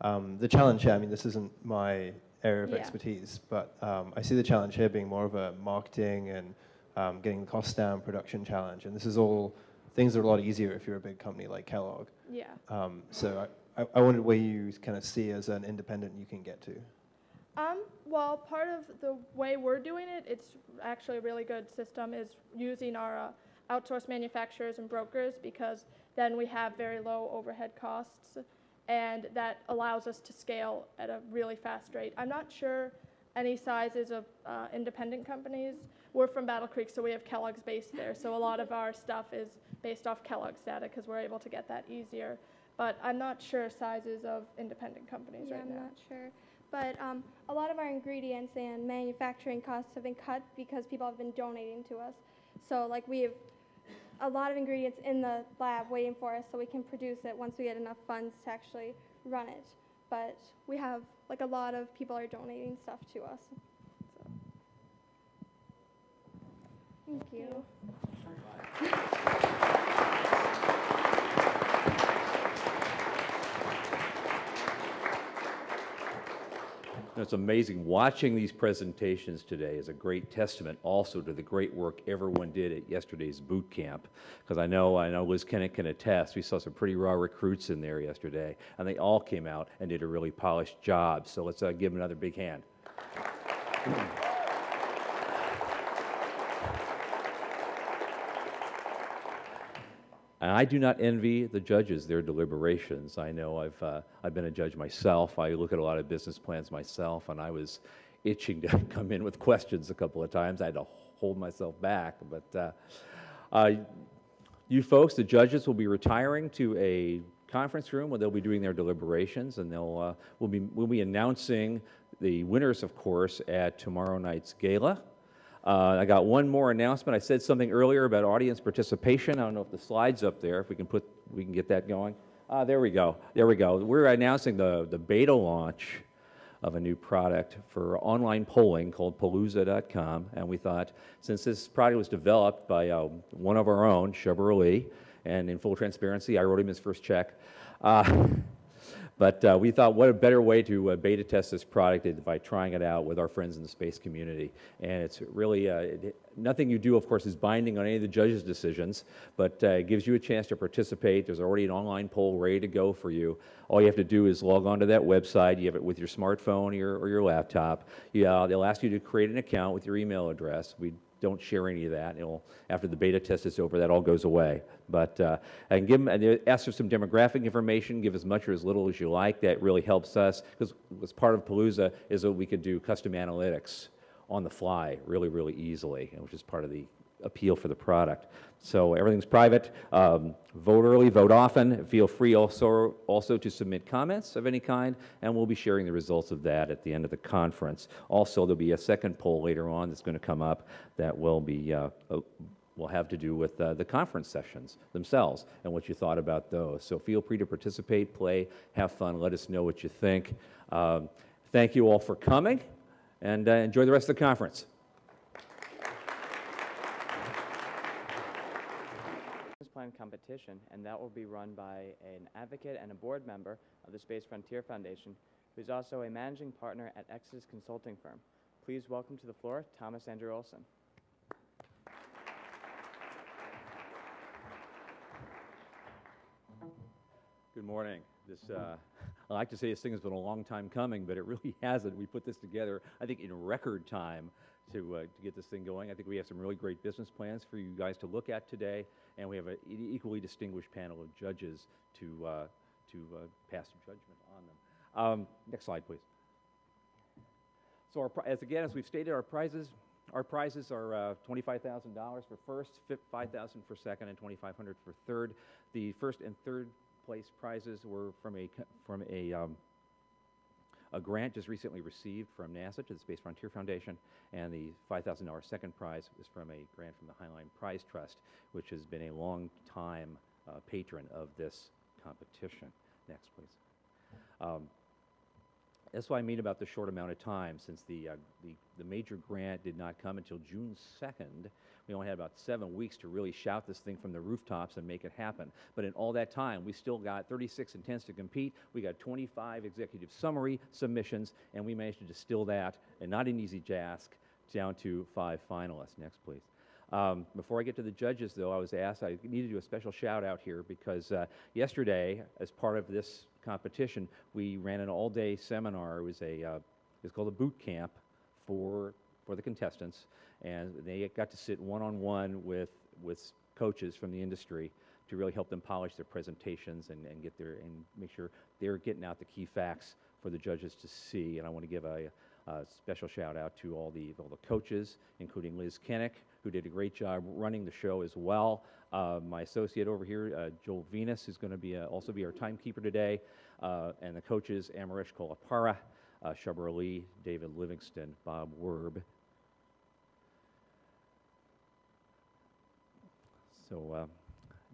um, the challenge here, I mean, this isn't my area of Yeah. expertise, but um, I see the challenge here being more of a marketing and um, getting the costs down production challenge. And this is all things are a lot easier if you're a big company like Kellogg. Yeah. Um, so I, I, wondered where you kind of see as an independent you can get to. Um, well, part of the way we're doing it, it's actually a really good system, is using our uh, outsourced manufacturers and brokers because then we have very low overhead costs and that allows us to scale at a really fast rate. I'm not sure any sizes of uh, independent companies. We're from Battle Creek, so we have Kellogg's based there. So a lot of our stuff is based off Kellogg's data because we're able to get that easier. But I'm not sure sizes of independent companies Yeah, right I'm now. not sure. But um, a lot of our ingredients and manufacturing costs have been cut because people have been donating to us. So, like, we have a lot of ingredients in the lab waiting for us so we can produce it once we get enough funds to actually run it. But we have, like, a lot of people are donating stuff to us. So. Thank you. It's amazing. Watching these presentations today is a great testament also to the great work everyone did at yesterday's boot camp. Because I know, I know Liz Kennett can attest, we saw some pretty raw recruits in there yesterday, and they all came out and did a really polished job. So let's uh, give them another big hand. And I do not envy the judges their deliberations. I know I've, uh, I've been a judge myself. I look at a lot of business plans myself, and I was itching to come in with questions a couple of times. I had to hold myself back. But uh, uh, you folks, the judges, will be retiring to a conference room where they'll be doing their deliberations, and they'll, uh, we'll, be, we'll be announcing the winners, of course, at tomorrow night's gala. Uh, I got one more announcement. I said something earlier about audience participation. I don't know if the slide's up there. If we can put, we can get that going. Ah, there we go. There we go. We're announcing the, the beta launch of a new product for online polling called Palooza.com. And we thought, since this product was developed by uh, one of our own, Ali, and in full transparency, I wrote him his first check. Uh, but uh, we thought, what a better way to uh, beta test this product is by trying it out with our friends in the space community. And it's really, uh, it, nothing you do, of course, is binding on any of the judges' decisions, but uh, it gives you a chance to participate. There's already an online poll ready to go for you. All you have to do is log on to that website. You have it with your smartphone or your, or your laptop. Yeah, they'll ask you to create an account with your email address. We don't share any of that. It'll, after the beta test is over, that all goes away. But uh, and give them, and ask for some demographic information. Give as much or as little as you like. That really helps us because what's part of Palooza is that we could do custom analytics on the fly really, really easily, which is part of the appeal for the product. So everything's private. Um, vote early, vote often. Feel free also, also to submit comments of any kind, and we'll be sharing the results of that at the end of the conference. Also, there'll be a second poll later on that's going to come up that will be uh, uh, will have to do with uh, the conference sessions themselves and what you thought about those. So feel free to participate, play, have fun. Let us know what you think. Um, thank you all for coming, and uh, enjoy the rest of the conference. Plan competition, and that will be run by an advocate and a board member of the Space Frontier Foundation, who's also a managing partner at Exodus Consulting Firm. Please welcome to the floor Thomas Andrew Olson. Good morning. This, uh, I like to say this thing has been a long time coming, but it really hasn't. We put this together, I think, in record time to, uh, to get this thing going. I think we have some really great business plans for you guys to look at today, and we have an equally distinguished panel of judges to, uh, to uh, pass judgment on them. Um, next slide, please. So, our, as again, as we've stated, our prizes, our prizes are uh, $25,000 for first, fif- 5000 for second, and 2500 for third. The first and third place prizes were from a from a um, a grant just recently received from NASA to the Space Frontier Foundation, and the $5,000 second prize was from a grant from the Heinlein Prize Trust, which has been a long time uh, patron of this competition. Next, please. Um, That's what I mean about the short amount of time, since the, uh, the, the major grant did not come until June 2nd. We only had about seven weeks to really shout this thing from the rooftops and make it happen. But in all that time, we still got 36 intents to compete. We got 25 executive summary submissions, and we managed to distill that, and not an easy task, down to five finalists. Next, please. Um, before I get to the judges, though, I was asked, I need to do a special shout out here because uh, yesterday, as part of this competition, we ran an all day seminar. It was, a, uh, it was called a boot camp for, for the contestants, and they got to sit one on one with, with coaches from the industry to really help them polish their presentations and, and get their and make sure they're getting out the key facts for the judges to see. And I want to give a, a special shout out to all the all the coaches, including Liz Kinnick, who did a great job running the show as well. Uh, my associate over here, uh, Joel Venus, is going to be uh, also be our timekeeper today, uh, and the coaches Amaresh Kollipara, uh, David Livingston, Bob Werb. So. Uh,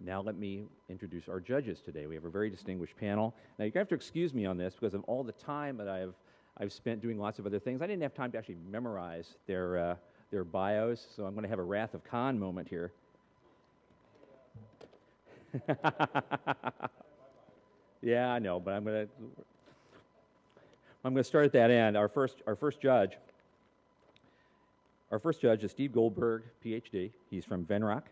now let me introduce our judges today. We have a very distinguished panel. Now you're going to have to excuse me on this because of all the time that I've, I've spent doing lots of other things. I didn't have time to actually memorize their, their bios, so I'm going to have a Wrath of Khan moment here. yeah, I know, but I'm going to I'm going to start at that end. Our first, our first judge, our first judge is Steve Goldberg, PhD. He's from Venrock.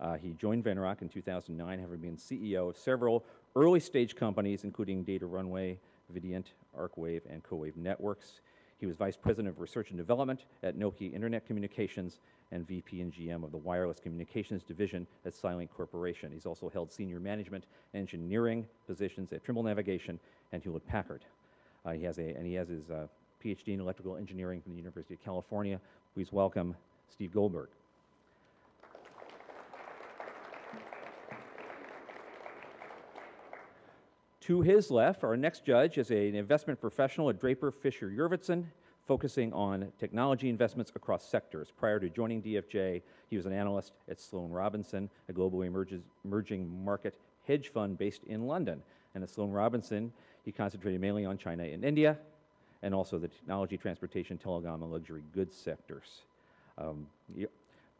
Uh, he joined Venrock in 2009, having been CEO of several early stage companies, including Data Runway, Vidient, Arcwave, and CoWave Networks. He was Vice President of Research and Development at Nokia Internet Communications and VP and GM of the Wireless Communications Division at Silent Corporation. He's also held senior management engineering positions at Trimble Navigation and Hewlett Packard. Uh, he has a, and he has his uh, PhD in electrical engineering from the University of California. Please welcome Steve Goldberg. To his left, our next judge is an investment professional at Draper Fisher Jurvetson, focusing on technology investments across sectors. Prior to joining DFJ, he was an analyst at Sloane Robinson, a emerges, emerging market hedge fund based in London. And at Sloane Robinson, he concentrated mainly on China and India, and also the technology, transportation, telecom, and luxury goods sectors. Um,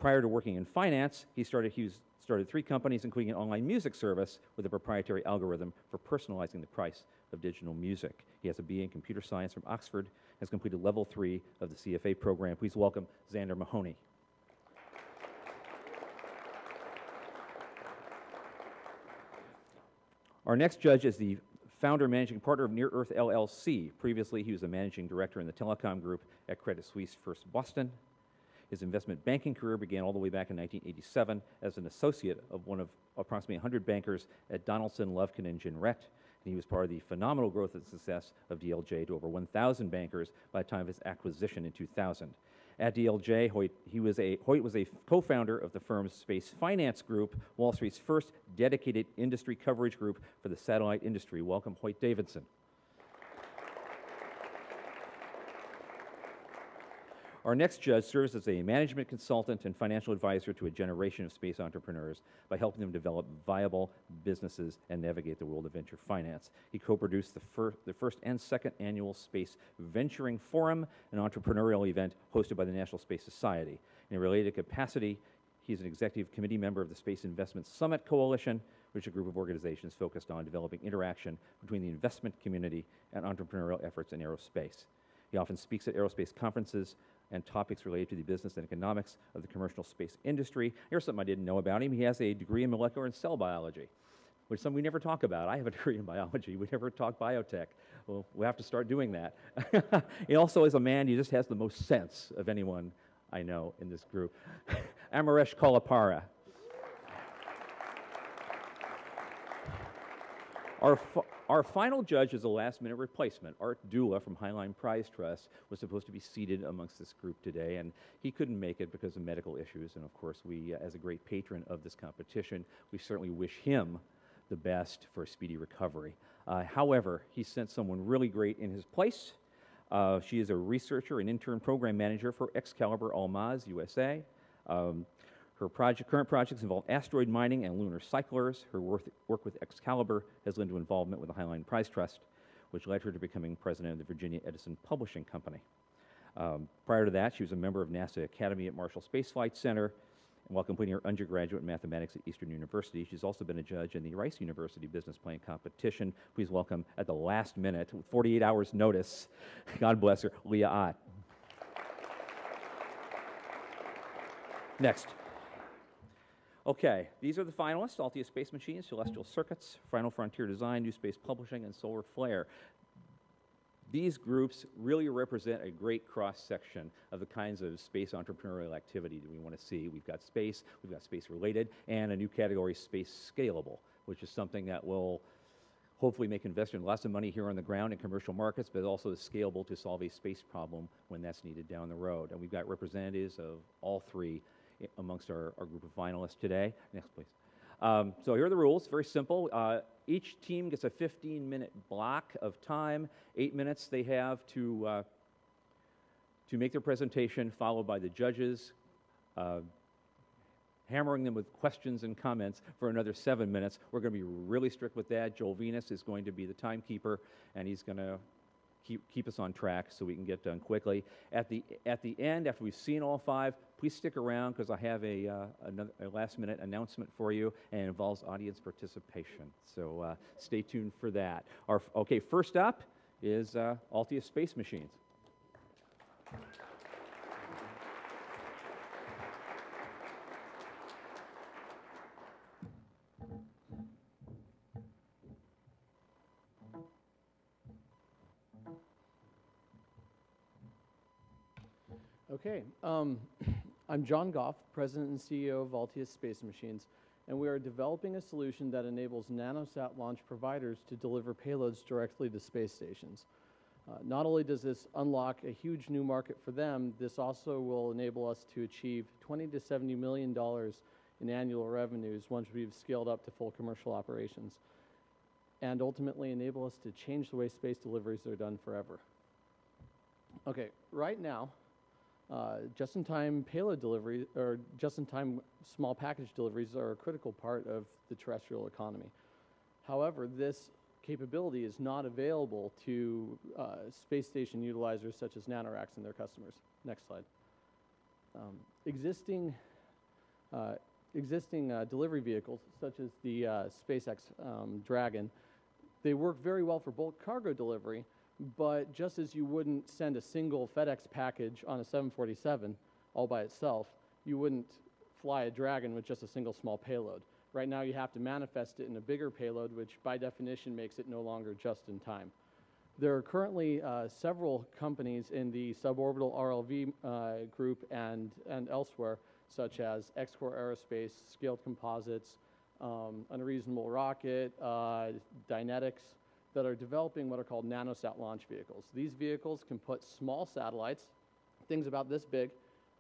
prior to working in finance, he started, he started three companies, including an online music service with a proprietary algorithm for personalizing the price of digital music. He has a BA in computer science from Oxford, has completed level three of the CFA program. Please welcome Xander Mahoney. Our next judge is the founder and managing partner of Near Earth LLC. Previously, he was a managing director in the telecom group at Credit Suisse First Boston. His investment banking career began all the way back in 1987 as an associate of one of approximately 100 bankers at Donaldson, Lufkin, and Jenrette. And he was part of the phenomenal growth and success of DLJ to over 1,000 bankers by the time of his acquisition in 2000. At DLJ, Hoyt, he was a, Hoyt was a co-founder of the firm's Space Finance Group, Wall Street's first dedicated industry coverage group for the satellite industry. Welcome, Hoyt Davidson. Our next judge serves as a management consultant and financial advisor to a generation of space entrepreneurs by helping them develop viable businesses and navigate the world of venture finance. He co produced the, fir- the first and second annual Space Venturing Forum, an entrepreneurial event hosted by the National Space Society. In a related capacity, he's an executive committee member of the Space Investment Summit Coalition, which is a group of organizations focused on developing interaction between the investment community and entrepreneurial efforts in aerospace. He often speaks at aerospace conferences and topics related to the business and economics of the commercial space industry. Here's something I didn't know about him. He has a degree in molecular and cell biology, which is something we never talk about. I have a degree in biology. We never talk biotech. Well, we have to start doing that. he also is a man, who just has the most sense of anyone I know in this group. Amaresh Kollipara. Our, our final judge is a last minute replacement. Art Dula from Heinlein Prize Trust was supposed to be seated amongst this group today, and he couldn't make it because of medical issues. And of course, we, uh, as a great patron of this competition, we certainly wish him the best for a speedy recovery. Uh, however, he sent someone really great in his place. Uh, she is a researcher and intern program manager for Excalibur Almaz USA. Um, her project, current projects involve asteroid mining and lunar cyclers. Her work, work with Excalibur has led to involvement with the Heinlein Prize Trust. which led her to becoming president of the Virginia Edition Publishing Company. Um, prior to that, she was a member of NASA Academy at Marshall Space Flight Center. And while completing her undergraduate in mathematics at Eastern University, she's also been a judge in the Rice University Business Plan Competition. Please welcome, at the last minute, with 48 hours' notice, God bless her, Leah Ott. Next. Okay, these are the finalists Altius Space Machines, Celestial Circuits, Final Frontier Design, New Space Publishing, and Solar Flare. These groups really represent a great cross section of the kinds of space entrepreneurial activity that we want to see. We've got space, we've got space related, and a new category, space scalable, which is something that will hopefully make investors lots of money here on the ground in commercial markets, but also is scalable to solve a space problem when that's needed down the road. And we've got representatives of all three amongst our, our group of finalists today. Next, please. Um, so here are the rules, very simple. Uh, each team gets a 15-minute block of time. Eight minutes they have to, uh, to make their presentation, followed by the judges, uh, hammering them with questions and comments for another seven minutes. We're going to be really strict with that. Joel Venus is going to be the timekeeper, and he's going to keep, keep us on track so we can get done quickly. At the, at the end, after we've seen all five, please stick around because I have a, uh, another, a last minute announcement for you, and it involves audience participation. So uh, stay tuned for that. Our, okay, first up is uh, Space Machines. Okay, um, I'm John Goff, President and CEO of Altius Space Machines, and we are developing a solution that enables nanosat launch providers to deliver payloads directly to space stations. Uh, not only does this unlock a huge new market for them, this also will enable us to achieve 20 to 70 million dollars in annual revenues once we've scaled up to full commercial operations, and ultimately enable us to change the way space deliveries are done forever. Okay, right now, uh, just-in-time payload delivery or just-in-time small package deliveries are a critical part of the terrestrial economy. However, this capability is not available to uh, space station utilizers such as NanoRacks and their customers. Next slide. Um, existing uh, existing uh, delivery vehicles, such as the uh, SpaceX um, Dragon, they work very well for bulk cargo delivery, but just as you wouldn't send a single FedEx package on a 747 all by itself, you wouldn't fly a Dragon with just a single small payload. Right now, you have to manifest it in a bigger payload, which by definition makes it no longer just in time. There are currently uh, several companies in the suborbital RLV uh, group and, and elsewhere, such as XCOR Aerospace, Scaled Composites, um, Unreasonable Rocket, uh, Dynetics, that are developing what are called nanosat launch vehicles. These vehicles can put small satellites, things about this big,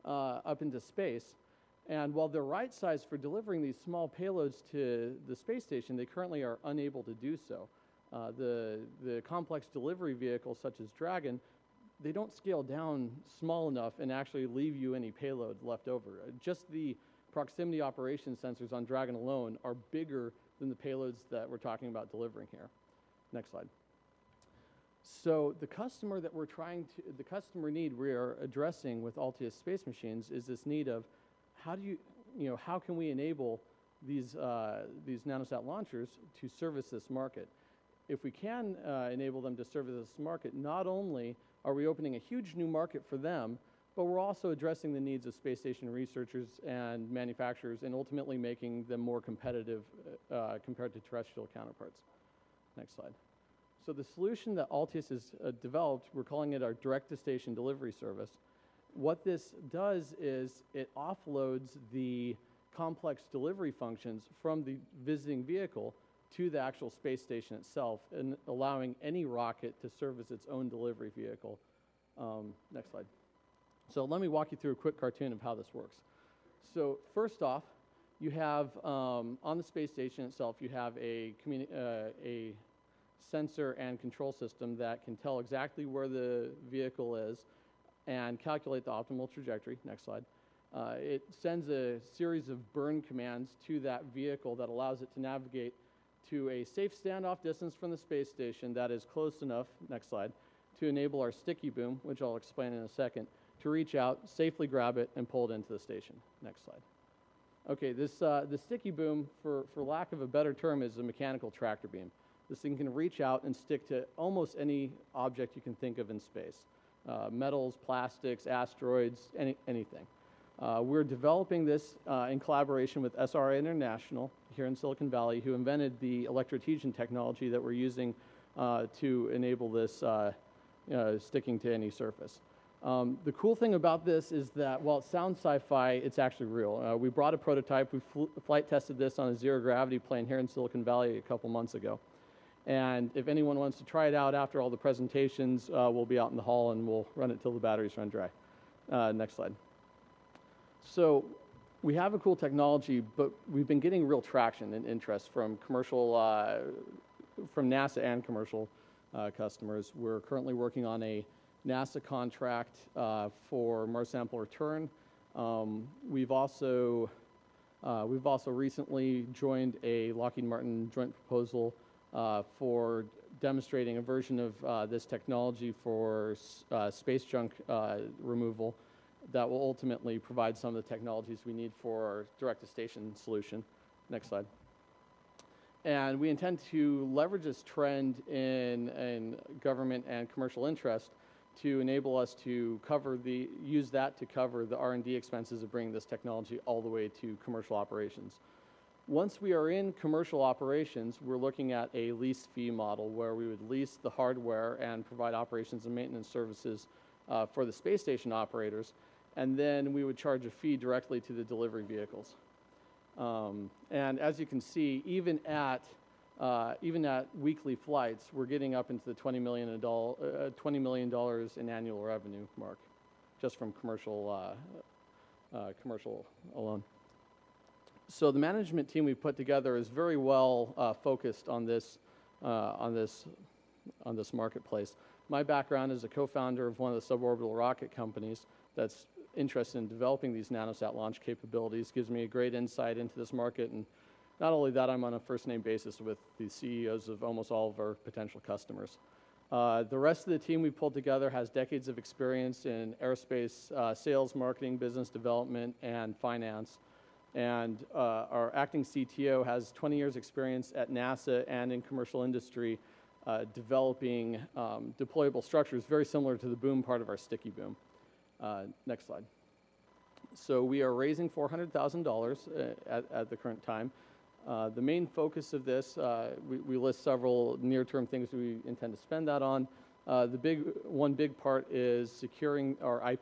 uh, up into space. And while they're right sized for delivering these small payloads to the space station, they currently are unable to do so. Uh, the, the complex delivery vehicles, such as Dragon, they don't scale down small enough and actually leave you any payload left over. Uh, Just the proximity operation sensors on Dragon alone are bigger than the payloads that we're talking about delivering here. Next slide. So the customer that we're trying to, the customer need we are addressing with Altius Space Machines is this need of how do you, you know, how can we enable these, uh, these nanosat launchers to service this market? If we can uh, enable them to service this market, not only are we opening a huge new market for them, but we're also addressing the needs of space station researchers and manufacturers and ultimately making them more competitive uh, compared to terrestrial counterparts. Next slide. So the solution that Altius has uh, developed, we're calling it our direct-to-station delivery service. What this does is it offloads the complex delivery functions from the visiting vehicle to the actual space station itself and allowing any rocket to serve as its own delivery vehicle. Um, next slide. So let me walk you through a quick cartoon of how this works. So first off, you have um, on the space station itself, you have a, uh, a sensor and control system that can tell exactly where the vehicle is and calculate the optimal trajectory. Next slide. Uh, it sends a series of burn commands to that vehicle that allows it to navigate to a safe standoff distance from the space station that is close enough, next slide, to enable our sticky boom, which I'll explain in a second, to reach out, safely grab it, and pull it into the station. Next slide. Okay, this, uh, the sticky boom, for, for lack of a better term, is a mechanical tractor beam. This thing can reach out and stick to almost any object you can think of in space. Uh, metals, plastics, asteroids, any, anything. Uh, we're developing this uh, in collaboration with SRI International here in Silicon Valley, who invented the electroadhesion technology that we're using uh, to enable this uh, uh, sticking to any surface. Um, the cool thing about this is that while it sounds sci-fi, it's actually real. Uh, we brought a prototype. We fl- flight tested this on a zero gravity plane here in Silicon Valley a couple months ago. And if anyone wants to try it out after all the presentations, uh, we'll be out in the hall and we'll run it till the batteries run dry. Uh, next slide. So we have a cool technology, but we've been getting real traction and interest from commercial, uh, from NASA and commercial uh, customers. We're currently working on a NASA contract uh, for Mars sample return. Um, we've also uh, we've also recently joined a Lockheed Martin joint proposal for demonstrating a version of uh, this technology for uh, space junk uh, removal that will ultimately provide some of the technologies we need for our direct-to-station solution. Next slide. And we intend to leverage this trend in, in government and commercial interest to enable us to cover the, use that to cover the R&D expenses of bringing this technology all the way to commercial operations. Once we are in commercial operations, we're looking at a lease fee model where we would lease the hardware and provide operations and maintenance services uh, for the space station operators, and then we would charge a fee directly to the delivery vehicles. Um, and as you can see, even at uh, even at weekly flights, we're getting up into the 20 million, a doll- uh, $20 million in annual revenue mark, just from commercial, uh, uh, commercial alone. So the management team we put together is very well uh, focused on this, uh, on this, on this marketplace. My background is a co-founder of one of the suborbital rocket companies that's interested in developing these nanosat launch capabilities. Gives me a great insight into this market, and not only that, I'm on a first-name basis with the CEOs of almost all of our potential customers. Uh, the rest of the team we pulled together has decades of experience in aerospace uh, sales, marketing, business development, and finance. And uh, our acting CTO has 20 years experience at NASA and in commercial industry uh, developing um, deployable structures very similar to the boom part of our sticky boom. Uh, next slide. So we are raising $400,000 uh, at, at the current time. Uh, the main focus of this, uh, we, we list several near-term things we intend to spend that on. The big one big part is securing our IP